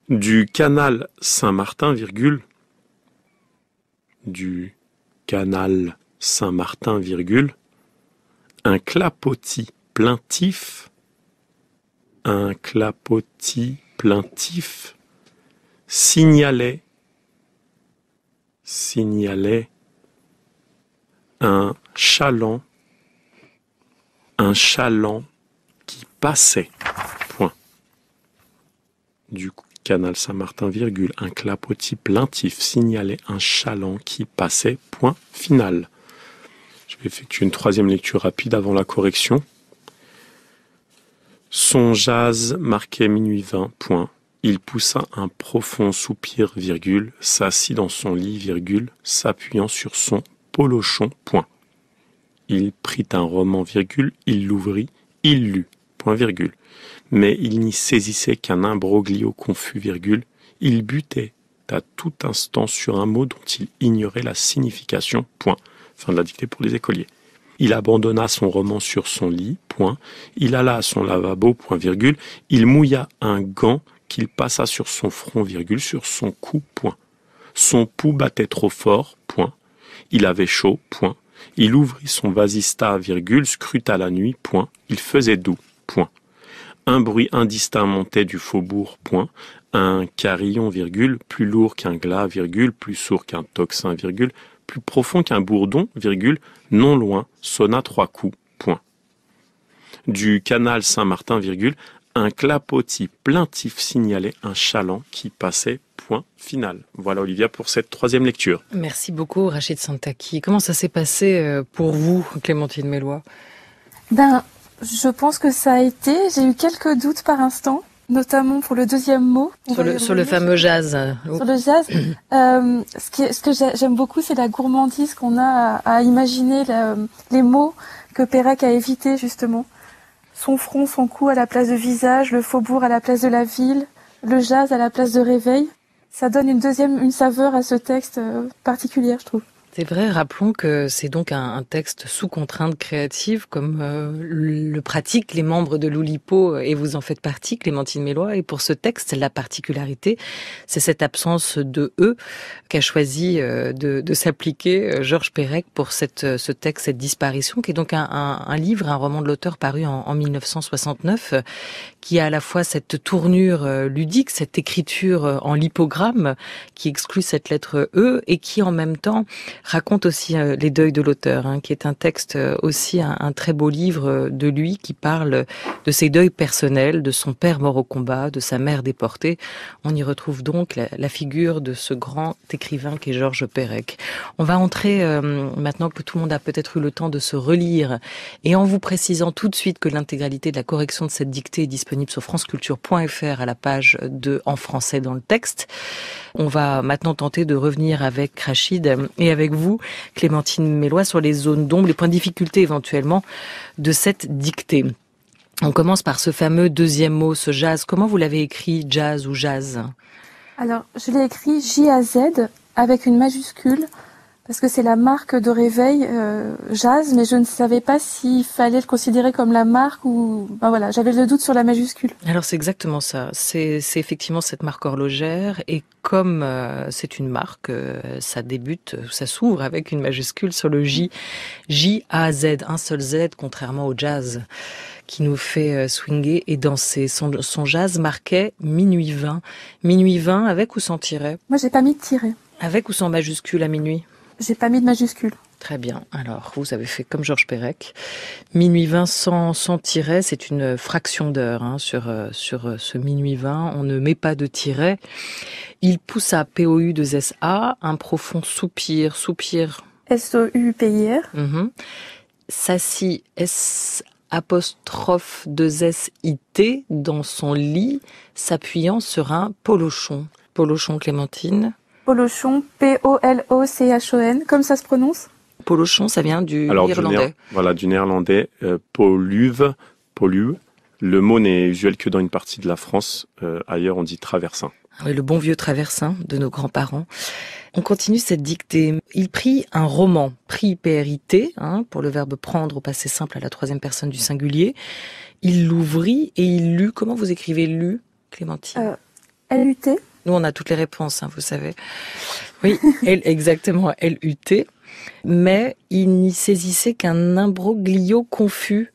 Du canal Saint-Martin, virgule, du canal Saint-Martin, virgule, un clapotis plaintif, un clapotis plaintif signalait, signalait un chaland, un chaland qui passait, point. Du canal Saint-Martin, virgule, un clapotis plaintif signalait un chaland qui passait, point final. Je vais effectuer une troisième lecture rapide avant la correction. Son jazz marquait minuit vingt, point. Il poussa un profond soupir, virgule, s'assit dans son lit, virgule, s'appuyant sur son polochon, point. Il prit un roman, virgule, il l'ouvrit, il lut, point, virgule. Mais il n'y saisissait qu'un imbroglio confus, virgule. Il butait à tout instant sur un mot dont il ignorait la signification, point. Fin de la dictée pour les écoliers. Il abandonna son roman sur son lit, point. Il alla à son lavabo, point virgule. Il mouilla un gant qu'il passa sur son front, virgule, sur son cou, point. Son pouls battait trop fort, point. Il avait chaud, point. Il ouvrit son vasista, virgule, scruta la nuit, point. Il faisait doux, point. Un bruit indistinct montait du faubourg, point. Un carillon, virgule, plus lourd qu'un glas, virgule, plus sourd qu'un tocsin, virgule, plus profond qu'un bourdon, virgule, non loin, sonna trois coups, point. Du canal Saint-Martin, virgule, un clapotis plaintif signalait un chaland qui passait, point final. Voilà Olivia pour cette troisième lecture. Merci beaucoup Rachid Santaki. Comment ça s'est passé euh, pour vous, Clémentine Mélois? Ben, je pense que ça a été. J'ai eu quelques doutes par instant notamment pour le deuxième mot. Sur le, sur le, fameux jazz. Sur le jazz. euh, ce, qui, ce que j'aime beaucoup, c'est la gourmandise qu'on a à, à imaginer le, les mots que Pérec a évité justement. Son front, son cou à la place de visage, le faubourg à la place de la ville, le jazz à la place de réveil. Ça donne une deuxième, une saveur à ce texte euh, particulière, je trouve. C'est vrai, rappelons que c'est donc un, texte sous contrainte créative, comme euh, le pratiquent les membres de l'Oulipo, et vous en faites partie, Clémentine Mélois. Et pour ce texte, la particularité, c'est cette absence de E qu'a choisi euh, de, de s'appliquer Georges Perec pour cette, ce texte, cette disparition, qui est donc un, un, un livre, un roman de l'auteur paru en, en, 1969, qui a à la fois cette tournure ludique, cette écriture en lipogramme, qui exclut cette lettre E, et qui en même temps raconte aussi euh, Les deuils de l'auteur, hein, qui est un texte euh, aussi un, très beau livre euh, de lui qui parle de ses deuils personnels, de son père mort au combat, de sa mère déportée. On y retrouve donc la, figure de ce grand écrivain qui est Georges Perec. On va entrer maintenant que tout le monde a peut-être eu le temps de se relire et en vous précisant tout de suite que l'intégralité de la correction de cette dictée est disponible sur franceculture.fr à la page de En français dans le texte. On va maintenant tenter de revenir avec Rachid et avec vous, Clémentine Mélois, sur les zones d'ombre, les points de difficulté éventuellement de cette dictée. On commence par ce fameux deuxième mot, ce jazz. Comment vous l'avez écrit, jazz ou jazz? Alors, je l'ai écrit J-A-Z avec une majuscule parce que c'est la marque de réveil euh, jazz, mais je ne savais pas s'il fallait le considérer comme la marque ou ben voilà, j'avais le doute sur la majuscule. Alors c'est exactement ça, c'est effectivement cette marque horlogère et comme euh, c'est une marque, euh, ça débute, ça s'ouvre avec une majuscule sur le J, J A Z, un seul Z, contrairement au jazz qui nous fait swinger et danser. Son, son jazz marquait minuit 20. Minuit 20 avec ou sans tiret? Moi j'ai pas mis de tiret. Avec ou sans majuscule à minuit? J'ai pas mis de majuscule. Très bien. Alors, vous avez fait comme Georges Perec. Minuit 20 sans, sans tiret, c'est une fraction d'heure hein, sur, euh, sur euh, ce minuit 20. On ne met pas de tiret. Il pousse à POU de SA, un profond soupir, soupir. S-O-U-P-I-R. Mm S apostrophe de S-I-T dans son lit, s'appuyant sur un polochon. Polochon Clémentine. Polochon, P-O-L-O-C-H-O-N, comme ça se prononce? Polochon, ça vient du néerlandais. voilà, du néerlandais, euh, poluve, Le mot n'est usuel que dans une partie de la France. Euh, ailleurs, on dit traversin. Ah oui, le bon vieux traversin de nos grands-parents. On continue cette dictée. Il prit un roman, pris PRIT, hein, pour le verbe prendre au passé simple à la troisième personne du singulier. Il l'ouvrit et il lut. Comment vous écrivez lu, Clémentine? Euh, L-U-T. Nous, on a toutes les réponses, hein, vous savez. Oui, elle, exactement, L-U-T. Mais il n'y saisissait qu'un imbroglio confus.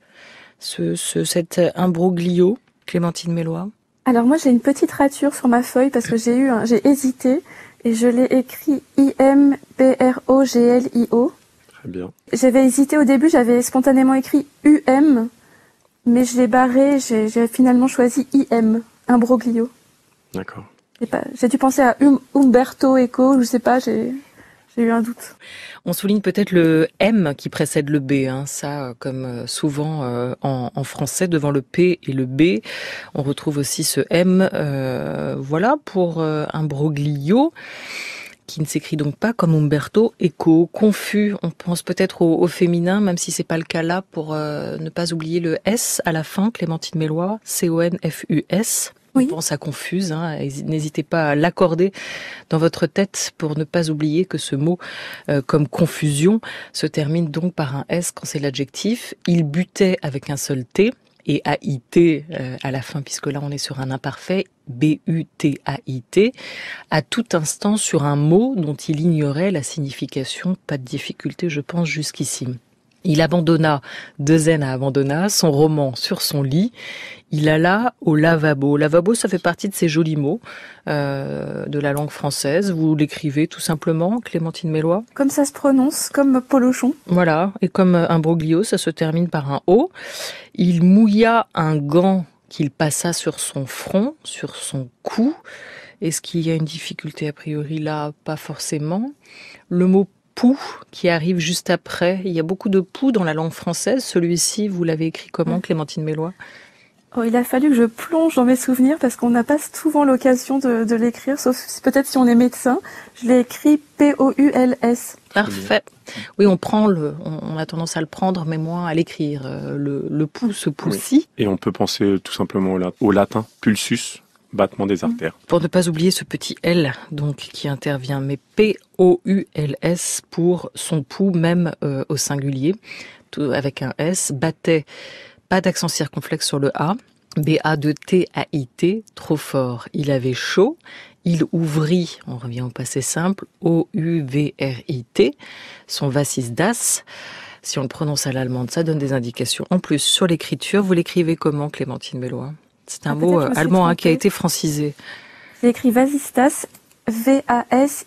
Ce, ce, cet imbroglio, Clémentine Mélois Alors moi, j'ai une petite rature sur ma feuille parce que j'ai eu, j'ai hésité et je l'ai écrit I-M-B-R-O-G-L-I-O. Très bien. J'avais hésité au début, j'avais spontanément écrit U-M, mais je l'ai barré, j'ai finalement choisi I-M, imbroglio. D'accord. J'ai dû penser à Umberto Eco, je sais pas, j'ai eu un doute. On souligne peut-être le M qui précède le B, hein. ça comme euh, souvent euh, en, français devant le P et le B, on retrouve aussi ce M. Euh, voilà pour un broglio qui ne s'écrit donc pas comme Umberto Eco, confus. On pense peut-être au, féminin, même si c'est pas le cas là, pour ne pas oublier le S à la fin, Clémentine Mélois, C-O-N-F-U-S. On pense à confuse. Hein. N'hésitez pas à l'accorder dans votre tête pour ne pas oublier que ce mot, euh, comme confusion, se termine donc par un S quand c'est l'adjectif. Il butait avec un seul T et AIT euh, à la fin, puisque là on est sur un imparfait, B-U-T-A-I-T, à tout instant sur un mot dont il ignorait la signification. Pas de difficulté, je pense, jusqu'ici. Il abandonna, Dezen a abandonna, son roman sur son lit. Il alla au lavabo. Lavabo, ça fait partie de ces jolis mots euh, de la langue française. Vous l'écrivez tout simplement, Clémentine Mélois? Comme ça se prononce, comme Polochon. Voilà, et comme un broglio, ça se termine par un O. Il mouilla un gant qu'il passa sur son front, sur son cou. Est-ce qu'il y a une difficulté a priori là? Pas forcément. Le mot pou qui arrive juste après. Il y a beaucoup de pou dans la langue française. Celui-ci, vous l'avez écrit comment, Clémentine Mélois? Oh, il a fallu que je plonge dans mes souvenirs parce qu'on n'a pas souvent l'occasion de, l'écrire, sauf peut-être si on est médecin. Je l'ai écrit P-O-U-L-S. Parfait. Oui, on prend le, on a tendance à le prendre, mais moins à l'écrire. Euh, le, le pou, ce pou-ci. Et on peut penser tout simplement au latin, pulsus, battement des mm. artères. Pour ne pas oublier ce petit L donc qui intervient, mais P-O-U-L-S pour son pouls même euh, au singulier, tout avec un S, battait, pas d'accent circonflexe sur le A, B-A-D-T-A-I-T, trop fort. Il avait chaud, il ouvrit, on revient au passé simple, O-U-V-R-I-T, son vassis das. Si on le prononce à l'allemande, ça donne des indications. En plus, sur l'écriture, vous l'écrivez comment, Clémentine Bellois? C'est un ah, mot euh, allemand hein, qui a été francisé. J'ai écrit Vasistas, V-A-S-I-S-T-A-S.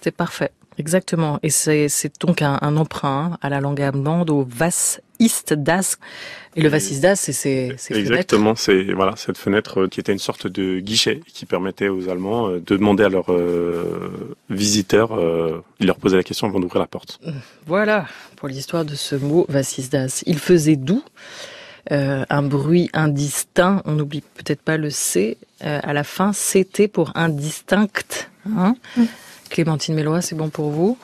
C'est parfait. Exactement. Et c'est donc un, emprunt à la langue allemande, au Was ist das Et le Was ist das, c'est ces, Exactement, c'est voilà cette fenêtre euh, qui était une sorte de guichet qui permettait aux Allemands euh, de demander à leurs euh, visiteurs, ils leur posaient la question avant d'ouvrir la porte. Voilà pour l'histoire de ce mot Was ist das. Il faisait doux. un bruit indistinct, on n'oublie peut-être pas le C, à la fin, c'était pour indistinct. Hein Clémentine Mélois, c'est bon pour vous?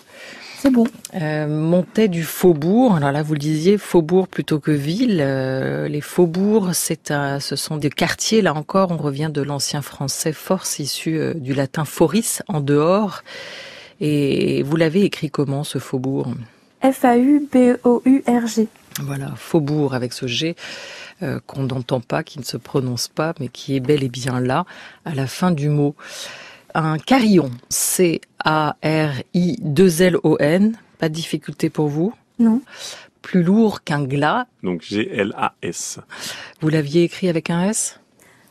C'est bon. Euh, montait du faubourg. Alors là, vous le disiez, faubourg plutôt que ville. Euh, les faubourgs, c'est ce sont des quartiers. Là encore, on revient de l'ancien français force issu euh, du latin foris, en dehors. Et vous l'avez écrit comment ce faubourg F-A-U-B-O-U-R-G. Voilà, faubourg avec ce G qu'on n'entend pas, qui ne se prononce pas, mais qui est bel et bien là, à la fin du mot un carillon. C-A-R-I-2-L-O-N. Pas de difficulté pour vous Non. Plus lourd qu'un glas. Donc G-L-A-S. Vous l'aviez écrit avec un S?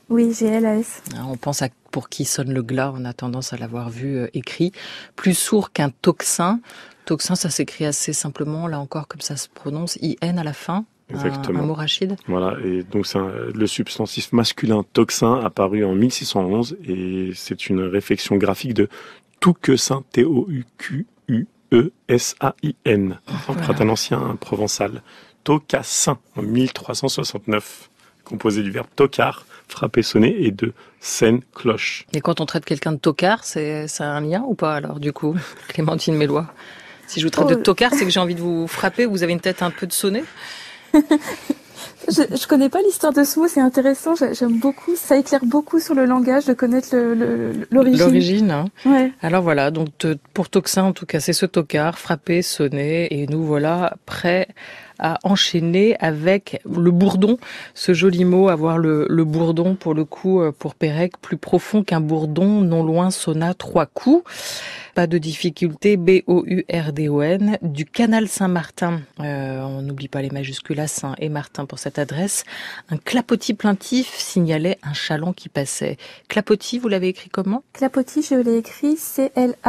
Oui, G-L-A-S. Ah, on pense à pour qui sonne le glas, on a tendance à l'avoir vu euh, écrit. Plus sourd qu'un toxin. Toxin, ça s'écrit assez simplement, là encore, comme ça se prononce. I-N à la fin. Exactement. Un, mot rachid. Voilà, et donc c'est le substantif masculin toxin apparu en 1611 et c'est une réflexion graphique de tout que saint T-O-U-Q-U-E-S-A-I-N. Voilà. un ancien provençal. Tocassin en 1369, composé du verbe tocar, frapper, sonner et de scène, cloche. Et quand on traite quelqu'un de tocard, c'est un lien ou pas alors du coup, Clémentine Mélois? Si je vous traite de oh. tocard, c'est que j'ai envie de vous frapper, vous avez une tête un peu de sonnet je, connais pas l'histoire de ce mot, c'est intéressant, j'aime beaucoup, ça éclaire beaucoup sur le langage de connaître l'origine. L'origine. Hein. Ouais. Alors voilà, donc pour Toxin en tout cas, c'est ce tocard, frappé, sonné, et nous voilà prêts à enchaîner avec le bourdon, ce joli mot, avoir le, le bourdon pour le coup, euh, pour Pérec, plus profond qu'un bourdon, non loin sonna trois coups. Pas de difficulté, B-O-U-R-D-O-N, du canal Saint-Martin. Euh, on n'oublie pas les majuscules à Saint et Martin pour cette adresse. Un clapotis plaintif signalait un chaland qui passait. Clapotis, vous l'avez écrit comment? Clapotis, je l'ai écrit C-L-A-P-O-T-I-S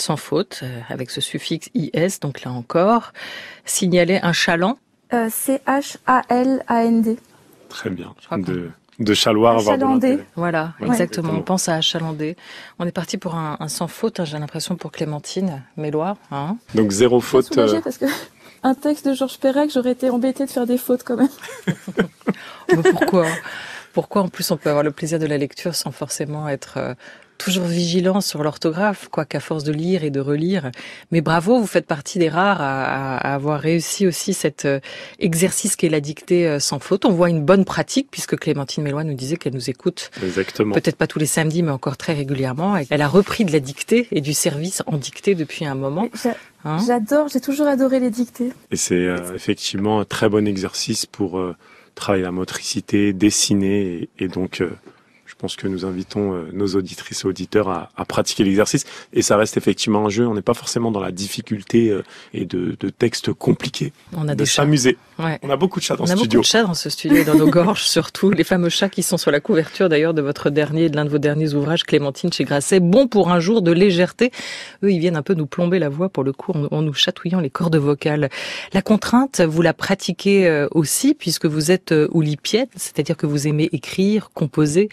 sans faute, euh, avec ce suffixe IS, donc là encore, signalait un chaland. Euh, C-H-A-L-A-N-D. Très bien. De, de chaloir de Voilà, exactement. On pense à achalander. On est parti pour un, sans faute, hein, j'ai l'impression, pour Clémentine Méloire. Hein. Donc zéro faute. Euh... parce que un texte de Georges Perec, j'aurais été embêtée de faire des fautes quand même. pourquoi? Pourquoi en plus on peut avoir le plaisir de la lecture sans forcément être euh, toujours vigilant sur l'orthographe, quoi qu'à force de lire et de relire. Mais bravo, vous faites partie des rares à, avoir réussi aussi cet euh, exercice qu'est la dictée euh, sans faute. On voit une bonne pratique puisque Clémentine Mélois nous disait qu'elle nous écoute. Exactement. Peut-être pas tous les samedis, mais encore très régulièrement. Elle a repris de la dictée et du service en dictée depuis un moment. Hein j'adore, j'ai toujours adoré les dictées. Et c'est euh, effectivement un très bon exercice pour travailler la motricité, dessiner et, donc pense que nous invitons euh, nos auditrices et auditeurs à, à pratiquer l'exercice. Et ça reste effectivement un jeu. On n'est pas forcément dans la difficulté euh, et de, de textes compliqués. On a de s'amuser. Ouais. On a beaucoup de chats dans ce studio. On a beaucoup de chats dans ce studio et dans nos gorges surtout. Les fameux chats qui sont sur la couverture d'ailleurs de votre dernier, de l'un de vos derniers ouvrages, Clémentine chez Grasset. Bon pour un jour de légèreté. Eux, ils viennent un peu nous plomber la voix pour le coup en, nous chatouillant les cordes vocales. La contrainte, vous la pratiquez euh, aussi puisque vous êtes oulipienne, c'est-à-dire que vous aimez écrire, composer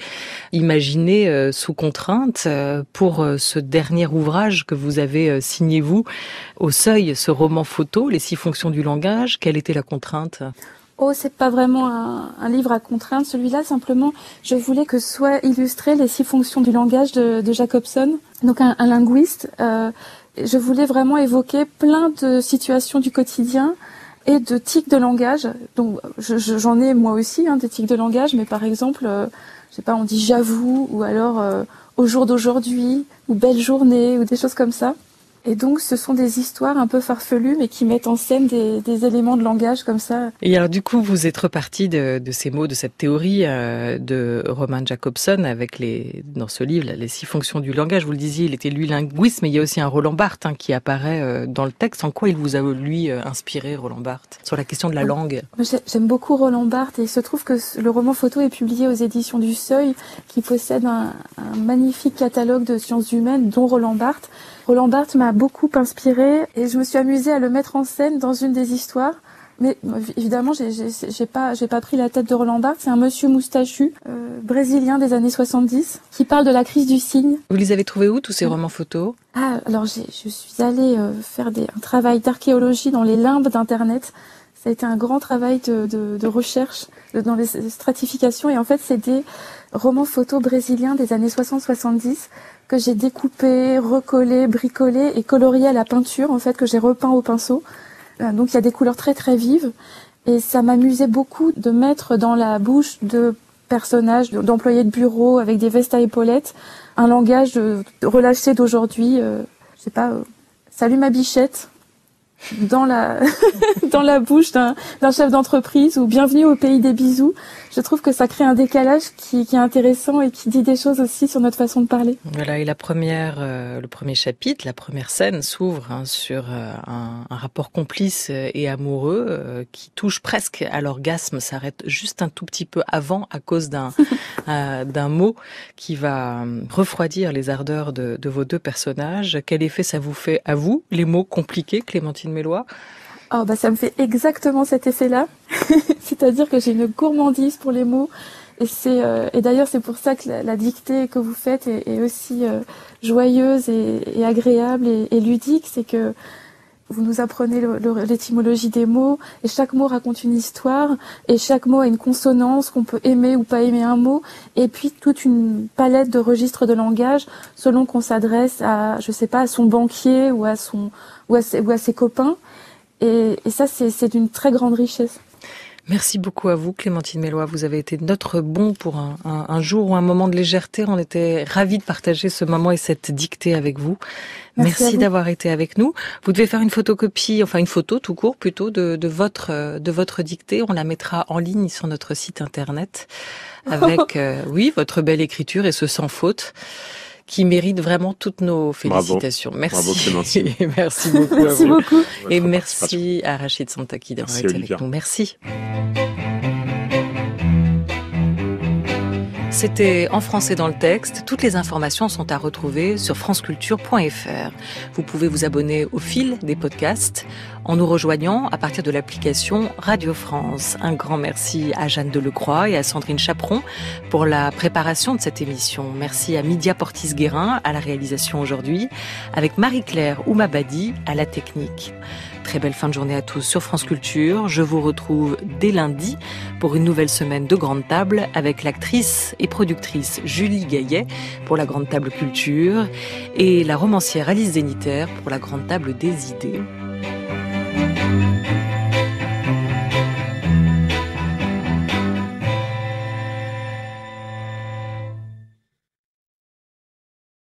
imaginé euh, sous contrainte euh, pour euh, ce dernier ouvrage que vous avez signé vous au seuil, ce roman photo, les six fonctions du langage. Quelle était la contrainte? Oh, c'est pas vraiment un, livre à contrainte. Celui-là, simplement, je voulais que soient illustrées les six fonctions du langage de, Jacobson, donc un, linguiste. je voulais vraiment évoquer plein de situations du quotidien et de tics de langage. Donc, j'en ai moi aussi hein, des tics de langage, mais par exemple, je sais pas, on dit j'avoue, ou alors euh, au jour d'aujourd'hui, ou belle journée, ou des choses comme ça. Et donc, ce sont des histoires un peu farfelues, mais qui mettent en scène des, des éléments de langage comme ça. Et alors, du coup, vous êtes reparti de, de ces mots, de cette théorie euh, de Roman Jacobson avec les, dans ce livre, les six fonctions du langage. Vous le disiez, il était lui linguiste, mais il y a aussi un Roland Barthes hein, qui apparaît euh, dans le texte. En quoi il vous a, lui, euh, inspiré, Roland Barthes, sur la question de la langue? J'aime beaucoup Roland Barthes et il se trouve que le roman photo est publié aux éditions du Seuil, qui possède un, un magnifique catalogue de sciences humaines, dont Roland Barthes. Roland Barthes m'a beaucoup inspiré et je me suis amusée à le mettre en scène dans une des histoires. Mais évidemment, j'ai pas, j'ai pas pris la tête de Roland Barthes. C'est un monsieur moustachu euh, brésilien des années 70 qui parle de la crise du cygne. Vous les avez trouvés où tous ces romans photos? Ah, alors je suis allée euh, faire des, un travail d'archéologie dans les limbes d'internet. Ça a été un grand travail de, de, de recherche dans les stratifications et en fait c'est des romans photos brésiliens des années 60-70 que j'ai découpé, recollé, bricolé et colorié à la peinture, en fait, que j'ai repeint au pinceau. Euh, donc il y a des couleurs très très vives. Et ça m'amusait beaucoup de mettre dans la bouche de personnages, d'employés de bureau avec des vestes à épaulettes, un langage relâché d'aujourd'hui. Euh, je sais pas, euh, salut ma bichette, dans la dans la bouche d'un chef d'entreprise ou bienvenue au pays des bisous. Je trouve que ça crée un décalage qui, qui, est intéressant et qui dit des choses aussi sur notre façon de parler. Voilà, et la première, euh, le premier chapitre, la première scène s'ouvre hein, sur euh, un, un, rapport complice et amoureux euh, qui touche presque à l'orgasme, s'arrête juste un tout petit peu avant à cause d'un d'un mot qui va refroidir les ardeurs de, de vos deux personnages. Quel effet ça vous fait à vous, les mots compliqués, Clémentine Mélois? Oh bah ça me fait exactement cet effet-là. C'est-à-dire que j'ai une gourmandise pour les mots. Et euh, et d'ailleurs c'est pour ça que la, dictée que vous faites est, aussi euh, joyeuse et, agréable et, ludique. C'est que vous nous apprenez l'étymologie des mots et chaque mot raconte une histoire et chaque mot a une consonance qu'on peut aimer ou pas aimer un mot et puis toute une palette de registres de langage selon qu'on s'adresse à je sais pas à son banquier ou à son ou à ses copains et, et ça c'est d'une très grande richesse. Merci beaucoup à vous, Clémentine Mélois. Vous avez été notre bon pour un, un, un, jour ou un moment de légèreté. On était ravis de partager ce moment et cette dictée avec vous. Merci, Merci d'avoir été avec nous. Vous devez faire une photocopie, enfin une photo tout court plutôt de, de votre de votre dictée. On la mettra en ligne sur notre site internet avec, euh, oui, votre belle écriture et ce sans faute qui mérite vraiment toutes nos félicitations. Bravo. Merci. Bravo merci beaucoup merci à vous. Beaucoup. Et merci à Rachid Santaki d'avoir été Olivia. avec nous. Merci. C'était en français dans le texte. Toutes les informations sont à retrouver sur franceculture.fr. Vous pouvez vous abonner au fil des podcasts en nous rejoignant à partir de l'application Radio France. Un grand merci à Jeanne Delecroix et à Sandrine Chaperon pour la préparation de cette émission. Merci à Midia Portis-Guérin à la réalisation aujourd'hui, avec Marie-Claire Oumabadi à la technique. Très belle fin de journée à tous sur France Culture. Je vous retrouve dès lundi pour une nouvelle semaine de Grande Table avec l'actrice et productrice Julie Gaillet pour la Grande Table Culture et la romancière Alice Zénitaire pour la Grande Table des Idées.